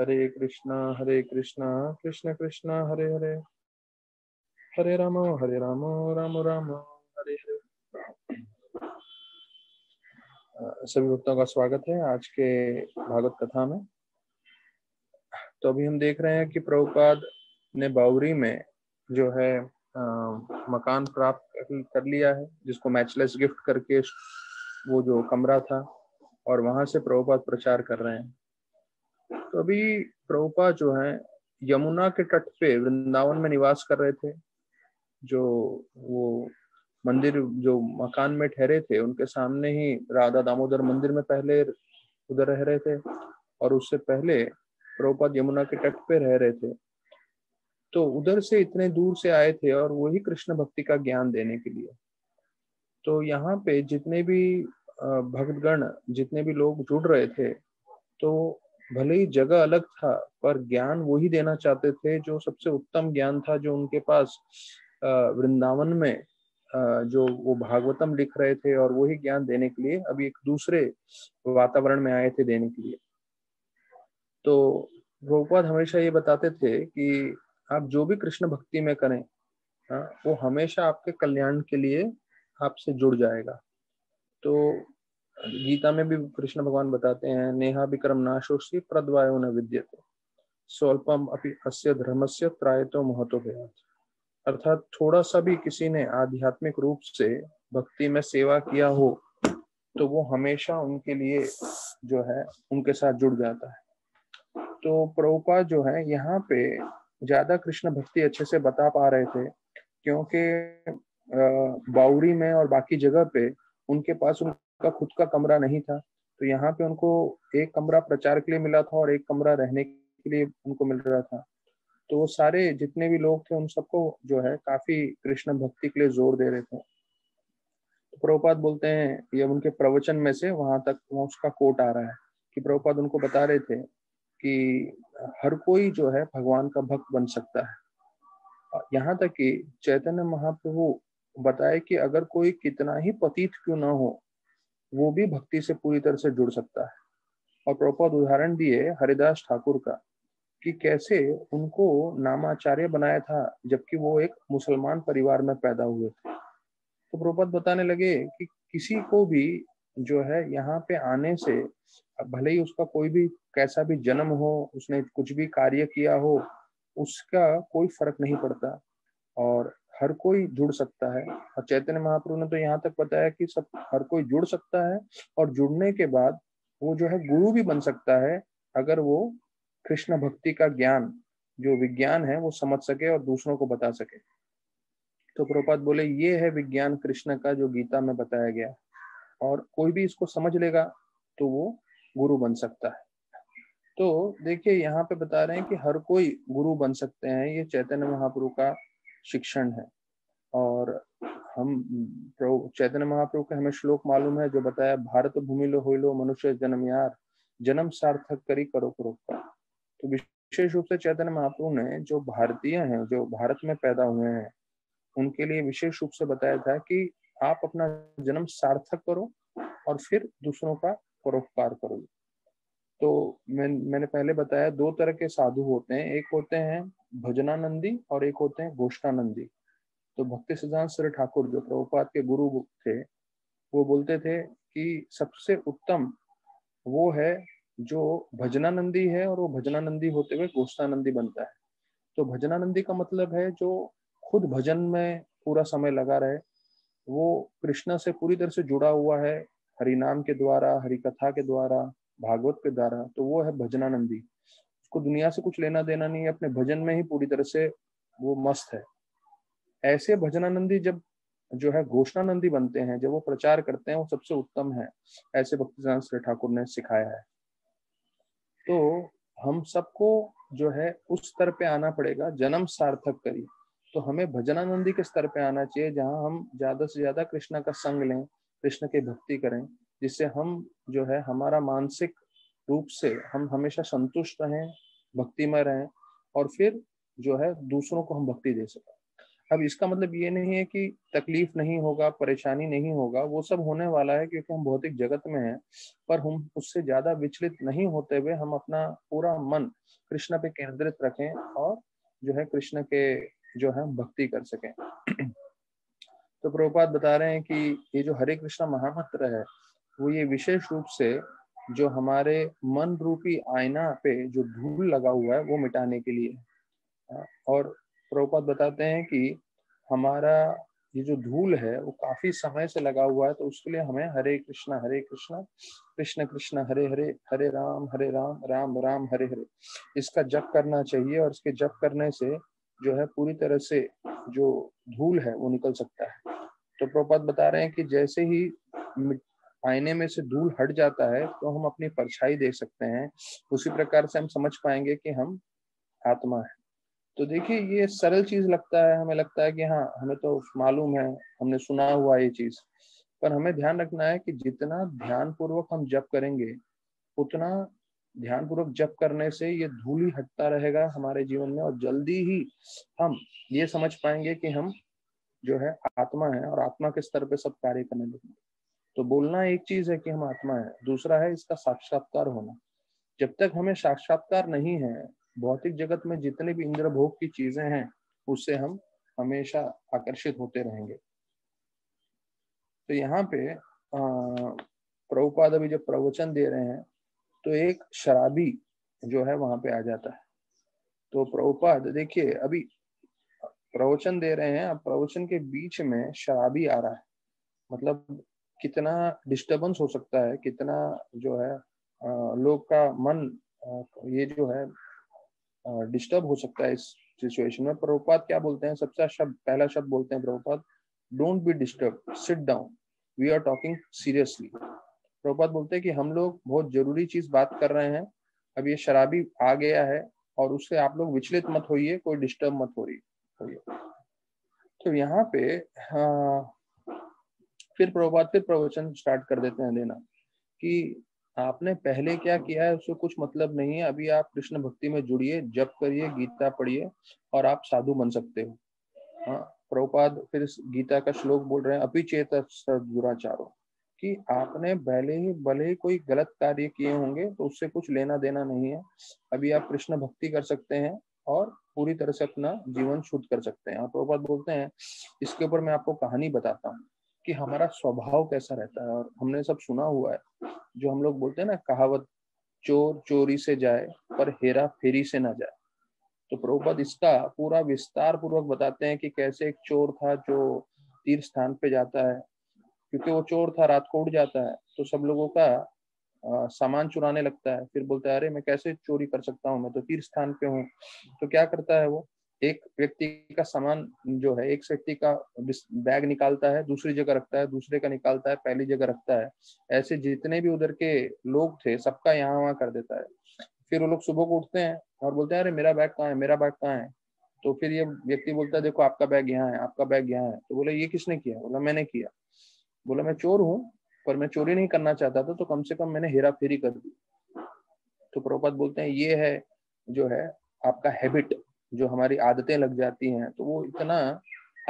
हरे कृष्णा हरे कृष्णा कृष्ण कृष्णा हरे हरे। हरे राम हरे राम राम राम हरे हरे। सभी भक्तों का स्वागत है आज के भागवत कथा में। तो अभी हम देख रहे हैं कि प्रभुपाद ने बाउरी में जो है आ, मकान प्राप्त कर लिया है जिसको मैचलेस गिफ्ट करके वो जो कमरा था और वहाँ से प्रभुपाद प्रचार कर रहे हैं। तो अभी प्रभुपाद जो है, यमुना के तट पे वृंदावन में निवास कर रहे थे, जो वो मंदिर, जो मकान में ठहरे थे, उनके सामने ही राधा दामोदर मंदिर में पहले उधर रह रहे थे और उससे पहले प्रभुपाद यमुना के तट पे रह रहे थे। तो उधर से इतने दूर से आए थे और वही कृष्ण भक्ति का ज्ञान देने के लिए। तो यहाँ पे जितने भी भक्तगण, जितने भी लोग जुड़ रहे थे तो भले ही जगह अलग था, पर ज्ञान वही देना चाहते थे जो सबसे उत्तम ज्ञान था जो उनके पास वृंदावन में जो वो भागवतम लिख रहे थे और वही ज्ञान देने के लिए अभी एक दूसरे वातावरण में आए थे देने के लिए। तो गोपाद हमेशा ये बताते थे कि आप जो भी कृष्ण भक्ति में करें वो हमेशा आपके कल्याण के लिए आपसे जुड़ जाएगा। तो गीता में भी कृष्ण भगवान बताते हैं, नेहा विक्रम नाशोशी प्रद्वायो न विद्यते। स्वल्पम अपि अस्य धर्मस्य त्रायतो महतो अर्थात थोड़ा सा भी किसी ने आध्यात्मिक रूप से भक्ति में सेवा किया हो तो वो हमेशा उनके लिए जो है, उनके साथ जुड़ जाता है। तो प्रभुपाद जो है, यहाँ पे ज़्यादा कृष्ण भक्ति अच्छे से बता पा रहे थे, क्योंकि बाउरी में और बाकी जगह पे उनके पास उन का खुद का कमरा नहीं था तो यहाँ पे उनको एक कमरा प्रचार के लिए मिला था और एक कमरा रहने के लिए उनको मिल रहा था। तो वो सारे जितने भी लोग थे, उन सबको जो है काफ़ी कृष्ण भक्ति के लिए ज़ोर दे रहे थे। तो प्रभुपाद बोलते हैं, ये उनके प्रवचन में से वहाँ तक वहाँ उसका कोट आ रहा है कि प्रभुपाद उनको बता रहे थे कि हर कोई जो है भगवान का भक्त बन सकता है। यहाँ तक कि चैतन्य महाप्रभु बताए कि अगर कोई कितना ही पतित क्यों ना हो वो भी भक्ति से पूरी तरह से जुड़ सकता है। और प्रपद उदाहरण दिए हरिदास ठाकुर का कि कैसे उनको नामाचार्य बनाया था, जबकि वो एक मुसलमान परिवार में पैदा हुए थे। तो प्रपद बताने लगे कि किसी को भी जो है यहाँ पे आने से, भले ही उसका कोई भी, कैसा भी जन्म हो, उसने कुछ भी कार्य किया हो, उसका कोई फ़र्क नहीं पड़ता। और हर कोई जुड़ सकता है। और चैतन्य महाप्रभु ने तो यहाँ तक बताया कि सब, हर कोई जुड़ सकता है और जुड़ने के बाद वो जो है गुरु भी बन सकता है अगर वो कृष्ण भक्ति का ज्ञान, जो विज्ञान है वो समझ सके और दूसरों को बता सके। तो प्रपात बोले, ये है विज्ञान कृष्ण का जो गीता में बताया गया और कोई भी इसको समझ लेगा तो वो गुरु बन सकता है। तो देखिए, यहाँ पे बता रहे हैं कि हर कोई गुरु बन सकते हैं। ये चैतन्य महाप्रभु का शिक्षण है। और हम प्रभु चैतन्य महाप्रभु के हमें श्लोक मालूम है, जो बताया, भारत भूमि लो हो लो, मनुष्य जन्म यार, जन्म सार्थक करी करो परोपकार तो विशेष रूप से चैतन्य महाप्रभु ने जो भारतीय हैं, जो भारत में पैदा हुए हैं, उनके लिए विशेष रूप से बताया था कि आप अपना जन्म सार्थक करो और फिर दूसरों का परोपकार करो। तो मैं, मैंने पहले बताया, दो तरह के साधु होते हैं। एक होते हैं भजनानंदी और एक होते हैं गोष्ठानंदी। तो भक्ति सिद्धांत सर ठाकुर जो प्रभुपाद के गुरु थे, वो बोलते थे कि सबसे उत्तम वो है जो भजनानंदी है और वो भजनानंदी होते हुए गोष्ठानंदी बनता है। तो भजनानंदी का मतलब है जो खुद भजन में पूरा समय लगा रहे, वो कृष्णा से पूरी तरह से जुड़ा हुआ है हरि नाम के द्वारा हरि कथा के द्वारा, भागवत के द्वारा तो वो है भजनानंदी। उसको दुनिया से कुछ लेना देना नहीं है, अपने भजन में ही पूरी तरह से वो मस्त है। ऐसे भजनानंदी जब जो है घोषणानंदी बनते हैं, जब वो प्रचार करते हैं, वो सबसे उत्तम है, ऐसे भक्ति ठाकुर ने सिखाया है। तो हम सबको जो है उस स्तर पे आना पड़ेगा, जन्म सार्थक करी। तो हमें भजनानंदी के स्तर पे आना चाहिए, जहाँ हम ज़्यादा से ज़्यादा कृष्ण का संग लें, कृष्ण की भक्ति करें, जिससे हम जो है हमारा मानसिक रूप से हम हमेशा संतुष्ट रहें भक्तिमय रहें और फिर जो है दूसरों को हम भक्ति दे सकें। अब इसका मतलब ये नहीं है कि तकलीफ़ नहीं होगा, परेशानी नहीं होगा, वो सब होने वाला है क्योंकि हम भौतिक जगत में हैं, पर हम उससे ज़्यादा विचलित नहीं होते हुए हम अपना पूरा मन कृष्ण पे केंद्रित रखें और जो है कृष्ण के जो है भक्ति कर सकें। तो प्रभुपाद बता रहे हैं कि ये जो हरे कृष्ण महामंत्र है, वो ये विशेष रूप से जो हमारे मन रूपी आईना पे जो धूल लगा हुआ है, वो मिटाने के लिए। और प्रभुपाद बताते हैं कि हमारा ये जो धूल है, वो काफ़ी समय से लगा हुआ है तो उसके लिए हमें हरे कृष्णा हरे कृष्णा, कृष्ण कृष्ण, हरे हरे हरे राम हरे राम राम राम, हरे हरे। इसका जप करना चाहिए और इसके जप करने से जो है, पूरी तरह से जो धूल है, वो निकल सकता है। तो प्रभुपाद बता रहे हैं कि जैसे ही आईने में से धूल हट जाता है तो हम अपनी परछाई देख सकते हैं। उसी प्रकार से हम समझ पाएँगे कि हम आत्मा है। तो देखिए, ये सरल चीज़ लगता है, हमें लगता है कि हाँ हमें तो मालूम है, हमने सुना हुआ ये चीज़। पर हमें ध्यान रखना है कि जितना ध्यान पूर्वक हम जप करेंगे, उतना ध्यान पूर्वक जप करने से ये धूल ही हटता रहेगा हमारे जीवन में, और जल्दी ही हम ये समझ पाएँगे कि हम जो है आत्मा है, और आत्मा के स्तर पे सब कार्य करने लगेंगे। तो बोलना एक चीज़ है कि हम आत्मा है। दूसरा है इसका साक्षात्कार होना। जब तक हमें साक्षात्कार नहीं है, भौतिक जगत में जितने भी इंद्र भोग की चीज़ें हैं, उससे हम हमेशा आकर्षित होते रहेंगे। तो यहाँ पे प्रभुपाद अभी जब प्रवचन दे रहे हैं तो एक शराबी जो है वहाँ पे आ जाता है। तो प्रभुपाद, देखिए, अभी प्रवचन दे रहे हैं, अब प्रवचन के बीच में शराबी आ रहा है। मतलब कितना डिस्टरबेंस हो सकता है कितना जो है लोग का मन ये जो है डिस्टर्ब हो सकता है इस सिचुएशन में। प्रभुपाद क्या बोलते हैं? सबसे शब्द पहला शब्द बोलते हैं Prabhupada don't be disturb sit down we are talking seriously Prabhupada बोलते हैं कि हम लोग बहुत ज़रूरी चीज़ बात कर रहे हैं अब ये शराबी आ गया है और उससे आप लोग विचलित मत होइए कोई डिस्टर्ब मत हो रही तो यहाँ पे हाँ, फिर प्रभुपाद फिर प्रवचन स्टार्ट कर देते हैं देना कि आपने पहले क्या किया है, उससे कुछ मतलब नहीं है। अभी आप कृष्ण भक्ति में जुड़िए, जप करिए, गीता पढ़िए और आप साधु बन सकते हो। हाँ प्रभुपाद फिर गीता का श्लोक बोल रहे हैं अभी चेत दुराचारो कि आपने भले ही भले ही कोई गलत कार्य किए होंगे तो उससे कुछ लेना देना नहीं है। अभी आप कृष्ण भक्ति कर सकते हैं और पूरी तरह से अपना जीवन शुद्ध कर सकते हैं। और प्रभुपाद बोलते हैं, इसके ऊपर मैं आपको कहानी बताता हूँ। कि हमारा स्वभाव कैसा रहता है। और हमने सब सुना हुआ है जो हम लोग बोलते हैं ना कहावत चोर चोरी से जाए पर हेरा फेरी से ना जाए। तो प्रभुपद इसका पूरा विस्तार पूर्वक बताते हैं कि कैसे एक चोर था जो तीर्थ स्थान पे जाता है। क्योंकि वो चोर था रात को उठ जाता है तो सब लोगों का आ, सामान चुराने लगता है। फिर बोलता है अरे मैं कैसे चोरी कर सकता हूँ? मैं तो तीर्थ स्थान पे हूँ। तो क्या करता है वो? एक व्यक्ति का सामान जो है, एक व्यक्ति का बैग निकालता है, दूसरी जगह रखता है, दूसरे का निकालता है, पहली जगह रखता है। ऐसे जितने भी उधर के लोग थे, सबका यहाँ वहाँ कर देता है। फिर वो लोग सुबह को उठते हैं और बोलते हैं, अरे, मेरा बैग कहाँ है? मेरा बैग कहाँ है? तो फिर ये व्यक्ति बोलता है, देखो, आपका बैग यहाँ है, आपका बैग यहाँ है। तो बोले, ये किसने किया? बोला, मैंने किया। बोला, मैं चोर हूँ, पर मैं चोरी नहीं करना चाहता था तो कम से कम मैंने हेरा फेरी कर दी। तो प्रभुपद बोलते हैं, ये है, जो है, आपका हैबिट। जो हमारी आदतें लग जाती हैं तो वो इतना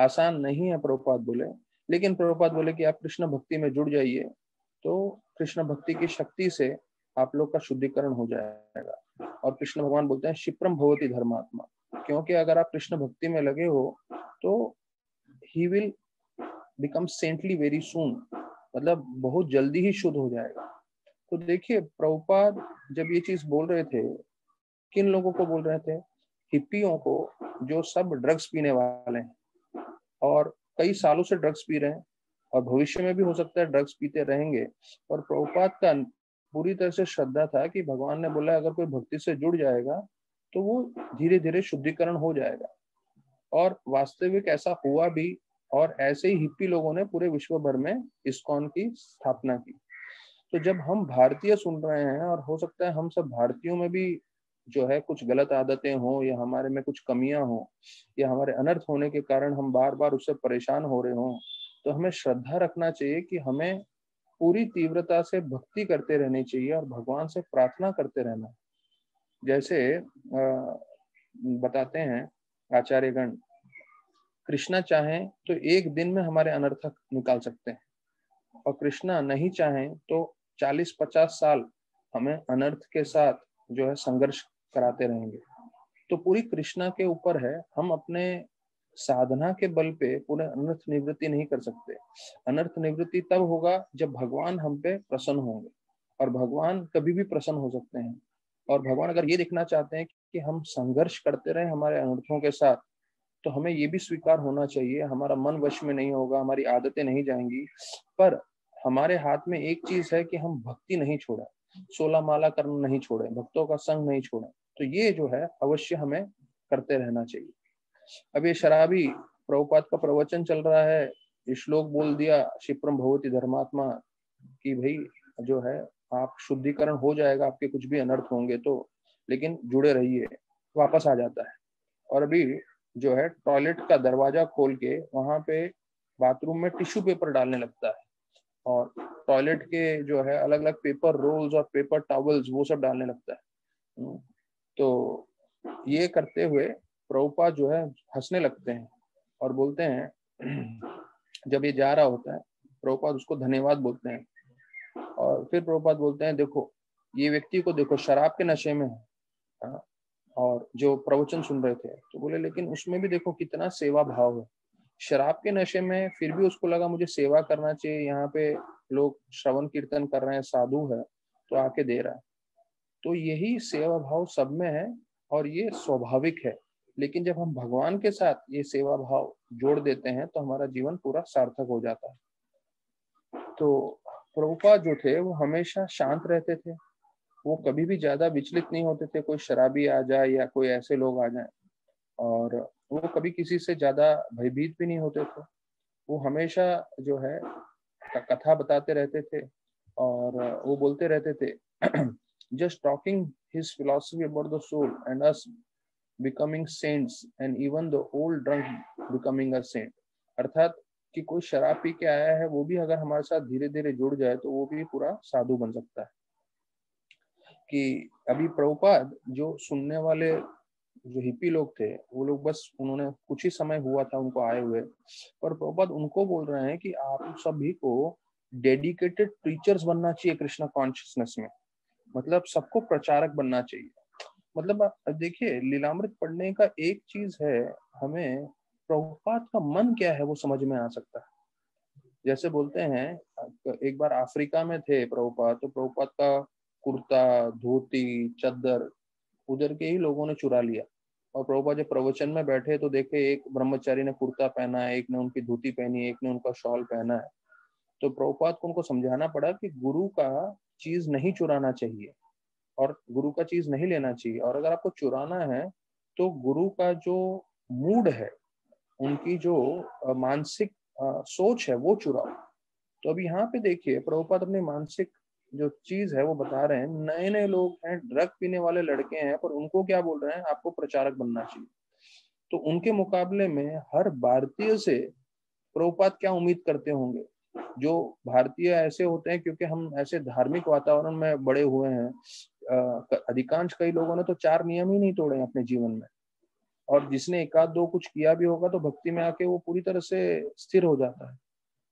आसान नहीं है प्रभुपाद बोले। लेकिन प्रभुपाद बोले कि आप कृष्ण भक्ति में जुड़ जाइए तो कृष्ण भक्ति की शक्ति से आप लोग का शुद्धिकरण हो जाएगा। और कृष्ण भगवान बोलते हैं शिप्रम भगवती धर्मात्मा। क्योंकि अगर आप कृष्ण भक्ति में लगे हो तो he will become saintly very soon मतलब बहुत जल्दी ही शुद्ध हो जाएगा। तो देखिए, प्रभुपाद जब ये चीज़ बोल रहे थे, किन लोगों को बोल रहे थे? हिप्पियों को जो सब ड्रग्स पीने वाले हैं और कई सालों से ड्रग्स पी रहे हैं और भविष्य में भी हो सकता है ड्रग्स पीते रहेंगे। और प्रभुपात का पूरी तरह से श्रद्धा था कि भगवान ने बोला, अगर कोई भक्ति से जुड़ जाएगा तो वो धीरे धीरे शुद्धिकरण हो जाएगा। और वास्तविक ऐसा हुआ भी और ऐसे ही हिप्पी लोगों ने पूरे विश्व भर में इस्कॉन की स्थापना की। तो जब हम भारतीय सुन रहे हैं और हो सकता है हम सब भारतीयों में भी जो है कुछ गलत आदतें हो या हमारे में कुछ कमियाँ हो या हमारे अनर्थ होने के कारण हम बार बार उससे परेशान हो रहे हो तो हमें श्रद्धा रखना चाहिए कि हमें पूरी तीव्रता से भक्ति करते रहनी चाहिए और भगवान से प्रार्थना करते रहना। जैसे बताते हैं आचार्यगण, कृष्णा चाहें तो एक दिन में हमारे अनर्थक निकाल सकते हैं और कृष्णा नहीं चाहें तो 40-50 साल हमें अनर्थ के साथ जो है संघर्ष कराते रहेंगे। तो पूरी कृष्णा के ऊपर है, हम अपने साधना के बल पे पूरे अनर्थ निवृत्ति नहीं कर सकते। अनर्थ निवृत्ति तब होगा जब भगवान हम पे प्रसन्न होंगे और भगवान कभी भी प्रसन्न हो सकते हैं। और भगवान अगर ये देखना चाहते हैं कि हम संघर्ष करते रहे हमारे अनर्थों के साथ तो हमें ये भी स्वीकार होना चाहिए, हमारा मन वश में नहीं होगा, हमारी आदतें नहीं जाएँगी। पर हमारे हाथ में एक चीज़ है कि हम भक्ति नहीं छोड़े सोलह माला करना नहीं छोड़े, भक्तों का संग नहीं छोड़े। तो ये जो है, अवश्य हमें करते रहना चाहिए। अब ये शराबी प्रभुपात का प्रवचन चल रहा है। श्लोक बोल दिया शिप्रम भगवती धर्मात्मा कि भाई, जो है, आप शुद्धिकरण हो जाएगा, आपके कुछ भी अनर्थ होंगे तो लेकिन जुड़े रहिए, वापस आ जाता है। और अभी जो है, टॉयलेट का दरवाज़ा खोल के वहाँ पे बाथरूम में टिश्यू पेपर डालने लगता है। और टॉयलेट के जो है अलग अलग पेपर, रोल्स और पेपर टॉवल्स, वो सब डालने लगता है। तो ये करते हुए प्रभुपा जो है हंसने लगते हैं और बोलते हैं जब ये जा रहा होता है प्रभुपाद उसको धन्यवाद बोलते हैं। और फिर प्रभुपाद बोलते हैं देखो ये व्यक्ति को देखो शराब के नशे में है हाँ, और जो प्रवचन सुन रहे थे। तो बोले लेकिन उसमें भी देखो कितना सेवा भाव है। शराब के नशे में फिर भी उसको लगा मुझे सेवा करना चाहिए यहाँ पे लोग श्रवण कीर्तन कर रहे हैं साधु है तो आके दे रहा है। तो यही सेवा भाव सब में है और ये स्वाभाविक है। लेकिन जब हम भगवान के साथ ये सेवा भाव जोड़ देते हैं तो हमारा जीवन पूरा सार्थक हो जाता है। तो प्रभुपा जो थे, वो हमेशा शांत रहते थे। वो कभी भी ज़्यादा विचलित नहीं होते थे, कोई शराबी आ जाए या कोई ऐसे लोग आ जाए। और वो कभी किसी से ज़्यादा भयभीत भी नहीं होते थे। वो हमेशा जो है कथा बताते रहते थे और वो बोलते रहते थे just talking his philosophy about the soul and us becoming saints and even the old drunk becoming a saint अर्थात कि कोई शराब पी के आया है, वो भी अगर हमारे साथ धीरे धीरे जुड़ जाए तो वो भी पूरा साधु बन सकता है। कि अभी प्रभुपाद, जो सुनने वाले जो हिप्पी लोग थे, वो लोग बस उन्होंने कुछ ही समय हुआ था, उनको आए हुए। पर प्रभुपाद उनको बोल रहे हैं कि आप सभी को डेडिकेटेड टीचर्स बनना चाहिए कृष्णा कॉन्शियसनेस में। मतलब सबको प्रचारक बनना चाहिए। मतलब देखिए, लीलामृत पढ़ने का एक चीज़ है, हमें प्रभुपाद का मन क्या है वो समझ में आ सकता है। जैसे बोलते हैं एक बार अफ्रीका में थे प्रभुपाद तो प्रभुपाद का कुर्ता, धोती, चद्दर, उधर के ही लोगों ने चुरा लिया। और प्रभुपा जब प्रवचन में बैठे तो देखे एक ब्रह्मचारी ने कुर्ता पहना है, एक ने उनकी धोती पहनी एक ने उनका शॉल पहना है। तो प्रभुपाद को उनको समझाना पड़ा कि गुरु का चीज़ नहीं चुराना चाहिए और गुरु का चीज़ नहीं लेना चाहिए। और अगर आपको चुराना है तो गुरु का जो मूड है, उनकी जो मानसिक सोच है, वो चुराओ। तो अभी यहाँ पे देखिए, प्रभुपाद अपनी मानसिक जो चीज़ है, वो बता रहे हैं नए नए लोग हैं, ड्रग पीने वाले लड़के हैं, पर उनको क्या बोल रहे हैं? आपको प्रचारक बनना चाहिए। तो उनके मुकाबले में हर भारतीय से प्रभुपात क्या उम्मीद करते होंगे? जो भारतीय ऐसे होते हैं, क्योंकि हम ऐसे धार्मिक वातावरण में बड़े हुए हैं अधिकांश कई लोगों ने तो चार नियम ही नहीं तोड़े अपने जीवन में। और जिसने एकाध दो कुछ किया भी होगा तो भक्ति में आके वो पूरी तरह से स्थिर हो जाता है।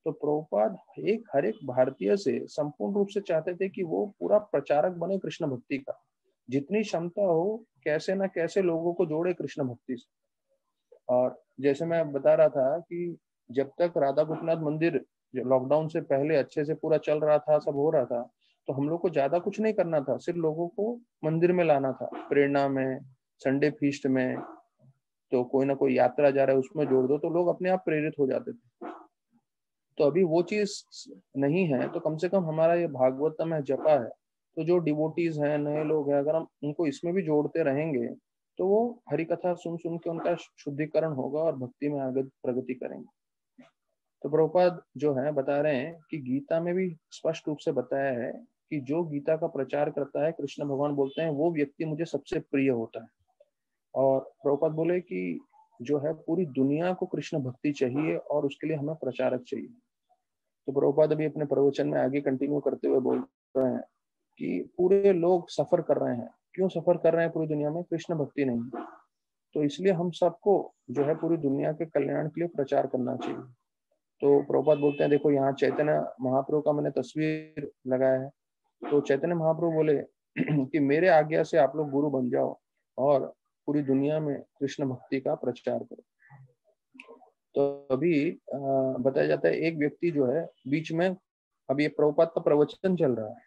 तो प्रभुपाद एक, हर एक भारतीय से संपूर्ण रूप से चाहते थे कि वो पूरा प्रचारक बने कृष्ण भक्ति का। जितनी क्षमता हो, कैसे ना कैसे लोगों को जोड़े कृष्ण भक्ति से। और जैसे मैं बता रहा था कि जब तक राधा गोपनाथ मंदिर लॉकडाउन से पहले अच्छे से पूरा चल रहा था, सब हो रहा था तो हम लोग को ज़्यादा कुछ नहीं करना था, सिर्फ़ लोगों को मंदिर में लाना था, प्रेरणा में संडे फीस्ट में तो कोई ना कोई यात्रा जा रहा है, उसमें जोड़ दो तो लोग अपने आप प्रेरित हो जाते थे। तो अभी वो चीज़ नहीं है तो कम से कम हमारा ये भागवतम है जपा है तो जो डिवोटीज हैं, नए लोग हैं, अगर हम उनको इसमें भी जोड़ते रहेंगे तो वो हरि कथा सुन सुन के उनका शुद्धिकरण होगा और भक्ति में आगे प्रगति करेंगे। तो प्रभुपाद जो है, बता रहे हैं कि गीता में भी स्पष्ट रूप से बताया है कि जो गीता का प्रचार करता है, कृष्ण भगवान बोलते हैं, वो व्यक्ति मुझे सबसे प्रिय होता है। और प्रभुपाद बोले कि जो है, पूरी दुनिया को कृष्ण भक्ति चाहिए और उसके लिए हमें प्रचारक चाहिए। तो प्रभुपाद अभी अपने प्रवचन में आगे कंटिन्यू करते हुए बोल रहे हैं कि पूरे लोग सफ़र कर रहे हैं। क्यों सफ़र कर रहे हैं पूरी दुनिया में? कृष्ण भक्ति नहीं। तो इसलिए हम सबको जो है, पूरी दुनिया के कल्याण के लिए प्रचार करना चाहिए। तो प्रभुपाद बोलते हैं, देखो यहाँ चैतन्य महाप्रभु का मैंने तस्वीर लगाया है। तो चैतन्य महाप्रभु बोले कि मेरे आज्ञा से आप लोग गुरु बन जाओ और पूरी दुनिया में कृष्ण भक्ति का प्रचार करो। तो अभी बताया जाता है एक व्यक्ति जो है, बीच में अभी ये प्रभुपात का प्रवचन चल रहा है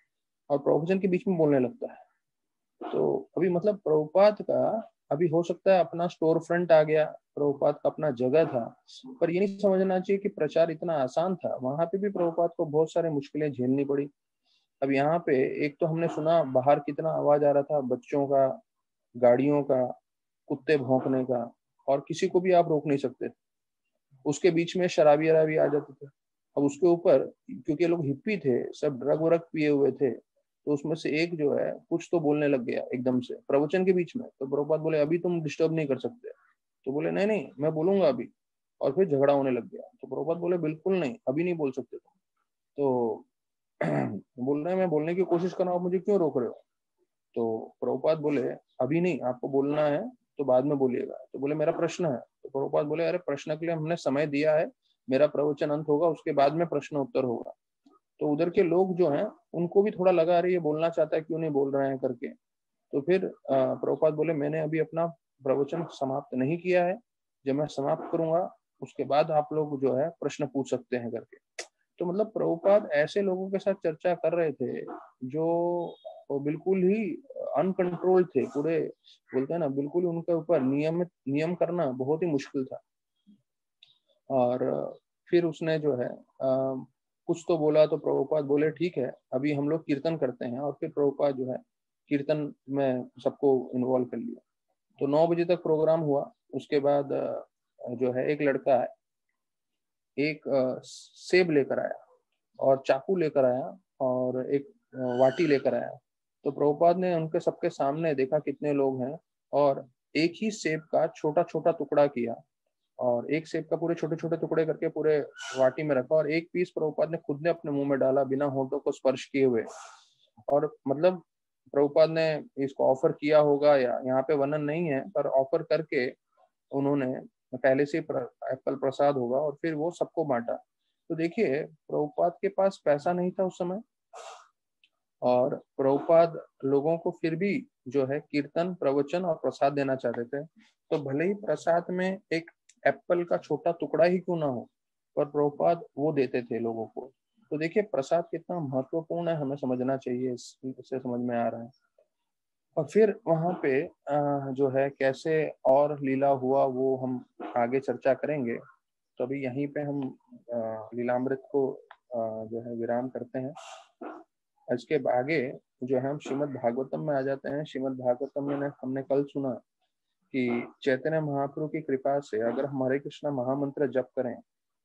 और प्रवचन के बीच में बोलने लगता है। तो अभी मतलब प्रभुपात का अभी हो सकता है अपना स्टोर फ्रंट आ गया प्रभुपात का अपना जगह था। पर ये नहीं समझना चाहिए कि प्रचार इतना आसान था। वहाँ पे भी प्रभुपात को बहुत सारी मुश्किलें झेलनी पड़ी। अब यहाँ पे एक तो हमने सुना बाहर कितना आवाज़ आ रहा था, बच्चों का, गाड़ियों का, कुत्ते भौंकने का, और किसी को भी आप रोक नहीं सकते। उसके बीच में शराबी अराबी आ जाते थे। अब उसके ऊपर, क्योंकि लोग हिप्पी थे, सब ड्रग वरग पिए हुए थे तो उसमें से एक जो है, कुछ तो बोलने लग गया एकदम से, प्रवचन के बीच में। तो प्रभुपात बोले, अभी तुम डिस्टर्ब नहीं कर सकते। तो बोले, नहीं नहीं, मैं बोलूँगा अभी। और फिर झगड़ा होने लग गया। तो प्रभुपात बोले, बिल्कुल नहीं, अभी नहीं बोल सकते तुम। तो बोल रहे मैं बोलने की कोशिश कर रहा हूँ मुझे क्यों रोक रहे हो? तो प्रभुपात बोले, अभी नहीं, आपको बोलना है तो बाद में बोलिएगा। तो बोले, मेरा प्रश्न है। तो प्रभुपात बोले, अरे, प्रश्न के लिए हमने समय दिया है, मेरा प्रवचन अंत होगा, उसके बाद में प्रश्न उत्तर होगा। तो उधर के लोग जो हैं, उनको भी थोड़ा लगा रही है बोलना चाहता है, क्यों नहीं बोल रहे हैं? करके। तो फिर प्रभुपात बोले, मैंने अभी अपना प्रवचन समाप्त नहीं किया है। जब मैं समाप्त करूँगा उसके बाद आप लोग जो है प्रश्न पूछ सकते हैं करके। तो मतलब प्रभुपाद ऐसे लोगों के साथ चर्चा कर रहे थे जो बिल्कुल ही अनकंट्रोल थे पूरे बोलते हैं ना बिल्कुल उनके ऊपर नियमित नियम करना बहुत ही मुश्किल था। और फिर उसने जो है आ, कुछ तो बोला तो प्रभुपाद बोले ठीक है अभी हम लोग कीर्तन करते हैं। और फिर प्रभुपाद जो है कीर्तन में सबको इन्वॉल्व कर लिया। तो नौ बजे तक प्रोग्राम हुआ। उसके बाद जो है, एक लड़का है, एक सेब लेकर आया और चाकू लेकर आया और एक वाटी लेकर आया। तो प्रभुपाद ने उनके सबके सामने देखा कितने लोग हैं और एक ही सेब का छोटा छोटा टुकड़ा किया और एक सेब का पूरे छोटे छोटे टुकड़े करके पूरे वाटी में रखा और एक पीस प्रभुपाद ने खुद ने अपने मुँह में डाला बिना होठों को स्पर्श किए हुए। और मतलब प्रभुपाद ने इसको ऑफ़र किया होगा, या यहाँ पे वर्णन नहीं है, पर ऑफ़र करके उन्होंने पहले से एप्पल प्रसाद होगा और फिर वो सबको बांटा। तो देखिए, प्रभुपाद के पास पैसा नहीं था उस समय। और प्रभुपाद लोगों को फिर भी जो है कीर्तन, प्रवचन और प्रसाद देना चाहते थे। तो भले ही प्रसाद में एक एप्पल का छोटा टुकड़ा ही क्यों ना हो, पर प्रभुपाद वो देते थे लोगों को। तो देखिए, प्रसाद कितना महत्वपूर्ण है, हमें समझना चाहिए इससे समझ में आ रहा है। और फिर वहाँ पे जो है, कैसे और लीला हुआ, वो हम आगे चर्चा करेंगे। तो अभी यहीं पे हम लीलामृत को जो है, विराम करते हैं। इसके आगे जो है, हम श्रीमद भागवतम में आ जाते हैं। श्रीमद भागवतम में हमने कल सुना कि चैतन्य महाप्रभु की कृपा से अगर हमारे कृष्ण महामंत्र जप करें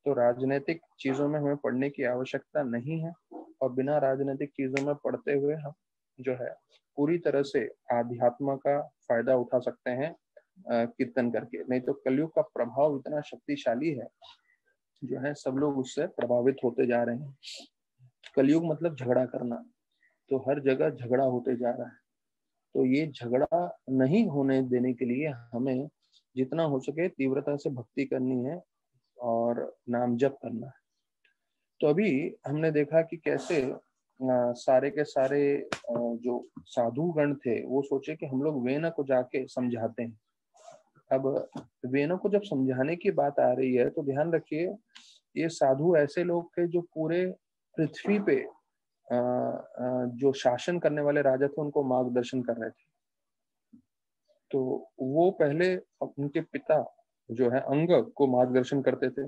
तो राजनीतिक चीज़ों में हमें पढ़ने की आवश्यकता नहीं है और बिना राजनीतिक चीज़ों में पढ़ते हुए हम जो है पूरी तरह से आध्यात्म का फ़ायदा उठा सकते हैं कीर्तन करके। नहीं तो कलयुग का प्रभाव इतना शक्तिशाली है, जो है सब लोग उससे प्रभावित होते जा रहे हैं। कलयुग मतलब झगड़ा करना तो हर जगह झगड़ा होते जा रहा है। तो ये झगड़ा नहीं होने देने के लिए हमें जितना हो सके तीव्रता से भक्ति करनी है और नाम जप करना। है तो अभी हमने देखा कि कैसे सारे के सारे जो साधु गण थे, वो सोचे कि हम लोग वेना को जाके समझाते हैं। अब वेना को जब समझाने की बात आ रही है तो ध्यान रखिए, ये साधु ऐसे लोग थे जो पूरे पृथ्वी पे जो शासन करने वाले राजा थे, उनको मार्गदर्शन कर रहे थे। तो वो पहले उनके पिता जो है, अंग को मार्गदर्शन करते थे।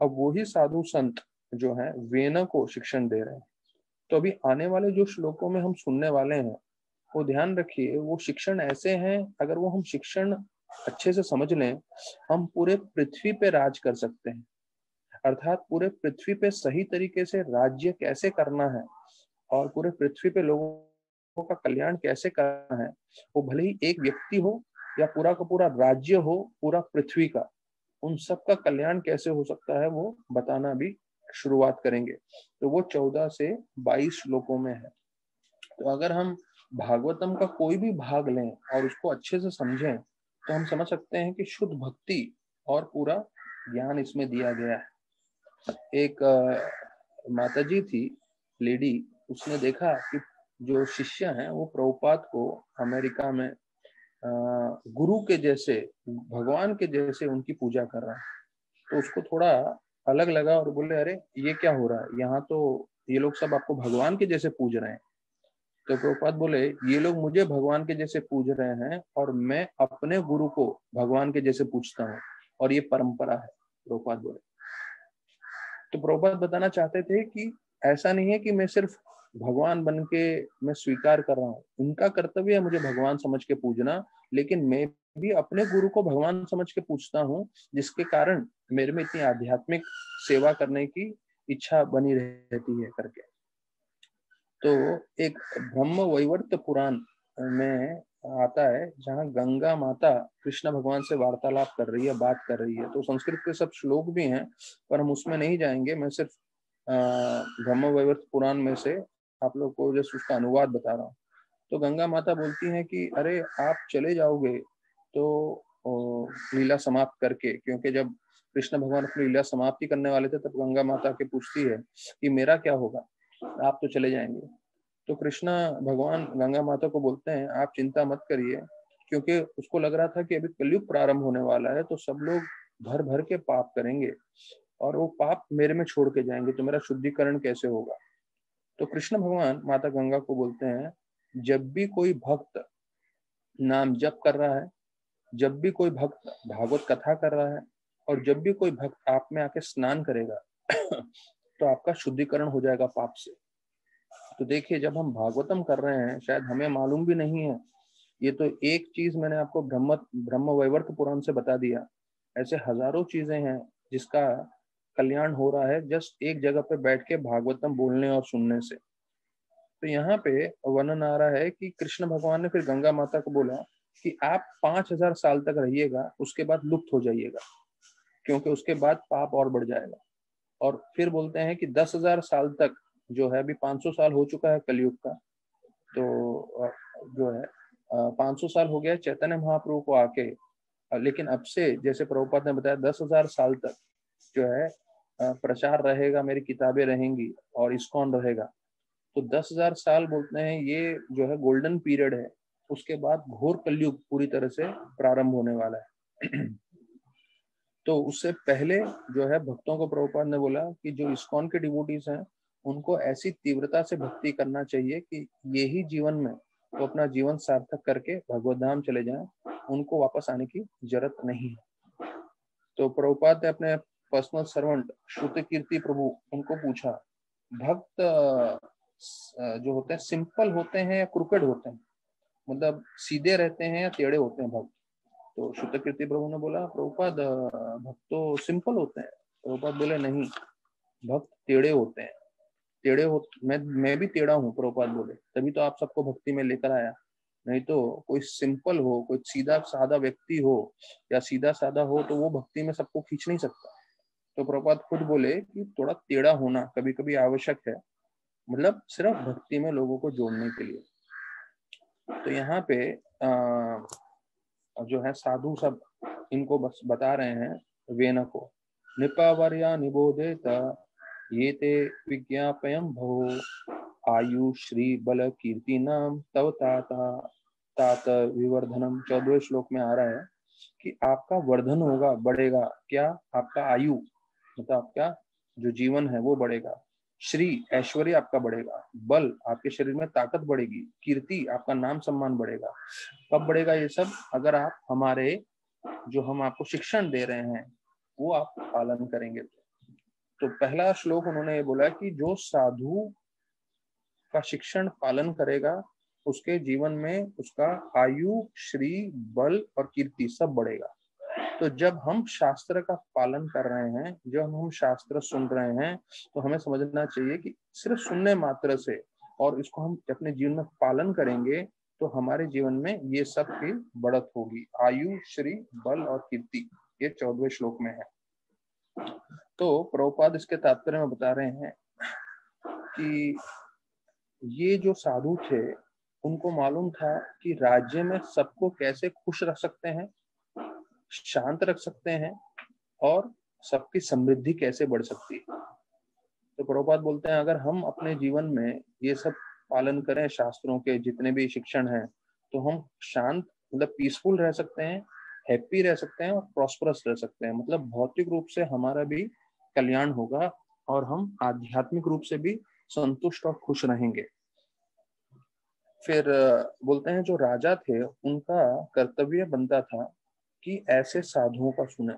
अब वही साधु संत जो है वेना को शिक्षण दे रहे हैं। तो अभी आने वाले जो श्लोकों में हम सुनने वाले हैं, वो ध्यान रखिए, वो शिक्षण ऐसे हैं, अगर वो हम शिक्षण अच्छे से समझ लें, हम पूरे पृथ्वी पे राज कर सकते हैं। अर्थात पूरे पृथ्वी पे सही तरीके से राज्य कैसे करना है, और पूरे पृथ्वी पे लोगों का कल्याण कैसे करना है, वो भले ही एक व्यक्ति हो या पूरा का पूरा राज्य हो, पूरा पृथ्वी का, उन सब का कल्याण कैसे हो सकता है वो बताना भी शुरुआत करेंगे। तो वो चौदह से बाईस श्लोकों में है। तो अगर हम भागवतम का कोई भी भाग लें और उसको अच्छे से समझें तो हम समझ सकते हैं कि शुद्ध भक्ति और पूरा ज्ञान इसमें दिया गया है। एक माता जी थी, लेडी, उसने देखा कि जो शिष्य हैं वो प्रभुपाद को अमेरिका में गुरु के जैसे, भगवान के जैसे उनकी पूजा कर रहा है। तो उसको थोड़ा अलग लगा और बोले, अरे, ये क्या हो रहा है? यहाँ तो ये लोग सब आपको भगवान के जैसे पूज रहे हैं। तो प्रभुपाद बोले, ये लोग मुझे भगवान के जैसे पूज रहे हैं और मैं अपने गुरु को भगवान के जैसे पूछता हूँ और ये परंपरा है। प्रभुपाद बोले। तो प्रभुपाद बताना चाहते थे कि ऐसा नहीं है कि मैं सिर्फ़ भगवान बन के मैं स्वीकार कर रहा हूँ। उनका कर्तव्य है मुझे भगवान समझ के पूजना, लेकिन मैं भी अपने गुरु को भगवान समझ के पूछता हूँ, जिसके कारण मेरे में इतनी आध्यात्मिक सेवा करने की इच्छा बनी रहती है करके। तो एक ब्रह्म वैवर्त पुराण में आता है, जहाँ गंगा माता कृष्ण भगवान से वार्तालाप कर रही है, बात कर रही है। तो संस्कृत के सब श्लोक भी हैं, पर हम उसमें नहीं जाएँगे। मैं सिर्फ़, अः, ब्रह्म वैवर्त पुराण में से आप लोग को जस्ट उसका अनुवाद बता रहा हूँ। तो गंगा माता बोलती हैं कि, अरे, आप चले जाओगे तो लीला समाप्त करके, क्योंकि जब कृष्ण भगवान अपनी लीला समाप्ति करने वाले थे, तब गंगा माता के पूछती है कि, मेरा क्या होगा? आप तो चले जाएँगे। तो कृष्णा भगवान गंगा माता को बोलते हैं, आप चिंता मत करिए, क्योंकि उसको लग रहा था कि अभी कलयुग प्रारंभ होने वाला है तो सब लोग भर भर के पाप करेंगे और वो पाप मेरे में छोड़ के जाएँगे तो मेरा शुद्धिकरण कैसे होगा? तो कृष्ण भगवान माता गंगा को बोलते हैं, जब भी कोई भक्त नाम जप कर रहा है, जब भी कोई भक्त भागवत कथा कर रहा है, और जब भी कोई भक्त आप में आके स्नान करेगा तो आपका शुद्धिकरण हो जाएगा पाप से। तो देखिए, जब हम भागवतम कर रहे हैं, शायद हमें मालूम भी नहीं है। ये तो एक चीज़ मैंने आपको ब्रह्म ब्रह्म वैवर्त पुराण से बता दिया। ऐसे हज़ारों चीज़ें हैं जिसका कल्याण हो रहा है जस्ट एक जगह पे बैठ के भागवतम बोलने और सुनने से। तो यहाँ पे वर्णन आ रहा है कि कृष्ण भगवान ने फिर गंगा माता को बोला कि आप पाँच हज़ार साल तक रहिएगा, उसके बाद लुप्त हो जाइएगा, क्योंकि उसके बाद पाप और बढ़ जाएगा। और फिर बोलते हैं कि दस हज़ार साल तक जो है, अभी पाँच सौ साल हो चुका है कलयुग का तो जो है पाँच सौ साल हो गया चैतन्य महाप्रभु को आके। लेकिन अब से जैसे प्रभुपात ने बताया, दस हज़ार साल तक जो है प्रचार रहेगा, मेरी किताबें रहेंगी और इस्कॉन रहेगा। तो दस हज़ार साल बोलते हैं, ये जो है गोल्डन पीरियड है। उसके बाद घोर कलयुग पूरी तरह से प्रारंभ होने वाला है। तो उससे पहले जो है भक्तों को प्रभुपाद ने बोला कि जो इस्कॉन के डिवोटीज हैं, उनको ऐसी तीव्रता से भक्ति करना चाहिए कि यही जीवन में वो अपना जीवन सार्थक करके भगवत धाम चले जाएँ। उनको वापस आने की ज़रूरत नहीं है। तो प्रभुपाद ने अपने पर्सनल सर्वेंट श्रुति कीर्ति प्रभु उनको पूछा, भक्त जो होते हैं सिंपल होते हैं या क्रुकेड होते हैं? मतलब सीधे रहते हैं या टेढ़े होते हैं भक्त? तो श्रुत कीर्ति प्रभु ने बोला, प्रभुपाद भक्त तो सिंपल होते हैं. प्रभुपाद बोले, नहीं, भक्त टेढ़े होते हैं। टेढ़े हो, मैं मैं भी टेढ़ा हूँ, प्रभुपाद बोले, तभी तो आप सबको भक्ति में लेकर आया। नहीं तो कोई सिंपल हो, कोई सीधा साधा व्यक्ति हो या सीधा साधा हो तो वो भक्ति में सबको खींच नहीं सकता। तो प्रपात खुद बोले कि थोड़ा टेढ़ा होना कभी कभी आवश्यक है मतलब सिर्फ़ भक्ति में लोगों को जोड़ने के लिए। तो यहाँ पे जो है साधु सब इनको बस बता रहे हैं, वेन को, निपावर्या निबोधेत, ये ते विज्ञापयम भो, आयु श्री बल कीर्ति नाम तव ताता, तात विवर्धनम चौदह श्लोक में आ रहा है कि आपका वर्धन होगा, बढ़ेगा, क्या? आपका आयु। मतलब आपका जो जीवन है वो बढ़ेगा। श्री ऐश्वर्य आपका बढ़ेगा। बल आपके शरीर में ताकत बढ़ेगी। कीर्ति आपका नाम सम्मान बढ़ेगा। कब बढ़ेगा ये सब? अगर आप हमारे जो हम आपको शिक्षण दे रहे हैं, वो आप पालन करेंगे। तो पहला श्लोक उन्होंने ये बोला कि जो साधु का शिक्षण पालन करेगा, उसके जीवन में उसका आयु, श्री, बल और कीर्ति सब बढ़ेगा। तो जब हम शास्त्र का पालन कर रहे हैं, जब हम शास्त्र सुन रहे हैं तो हमें समझना चाहिए कि सिर्फ़ सुनने मात्र से और इसको हम अपने जीवन में पालन करेंगे तो हमारे जीवन में ये सब की बढ़त होगी। आयु, श्री, बल और कीर्ति, ये चौदवे श्लोक में है। तो प्रभुपाद इसके तात्पर्य में बता रहे हैं कि ये जो साधु थे, उनको मालूम था कि राज्य में सबको कैसे खुश रख सकते हैं शांत रख सकते हैं और सबकी समृद्धि कैसे बढ़ सकती है? तो प्रभुपाद बोलते हैं, अगर हम अपने जीवन में ये सब पालन करें शास्त्रों के, जितने भी शिक्षण हैं तो हम शांत मतलब पीसफुल रह सकते हैं हैप्पी रह सकते हैं और प्रॉस्परस रह सकते हैं। मतलब भौतिक रूप से हमारा भी कल्याण होगा और हम आध्यात्मिक रूप से भी संतुष्ट और खुश रहेंगे। फिर बोलते हैं, जो राजा थे, उनका कर्तव्य बनता था कि ऐसे साधुओं का सुने।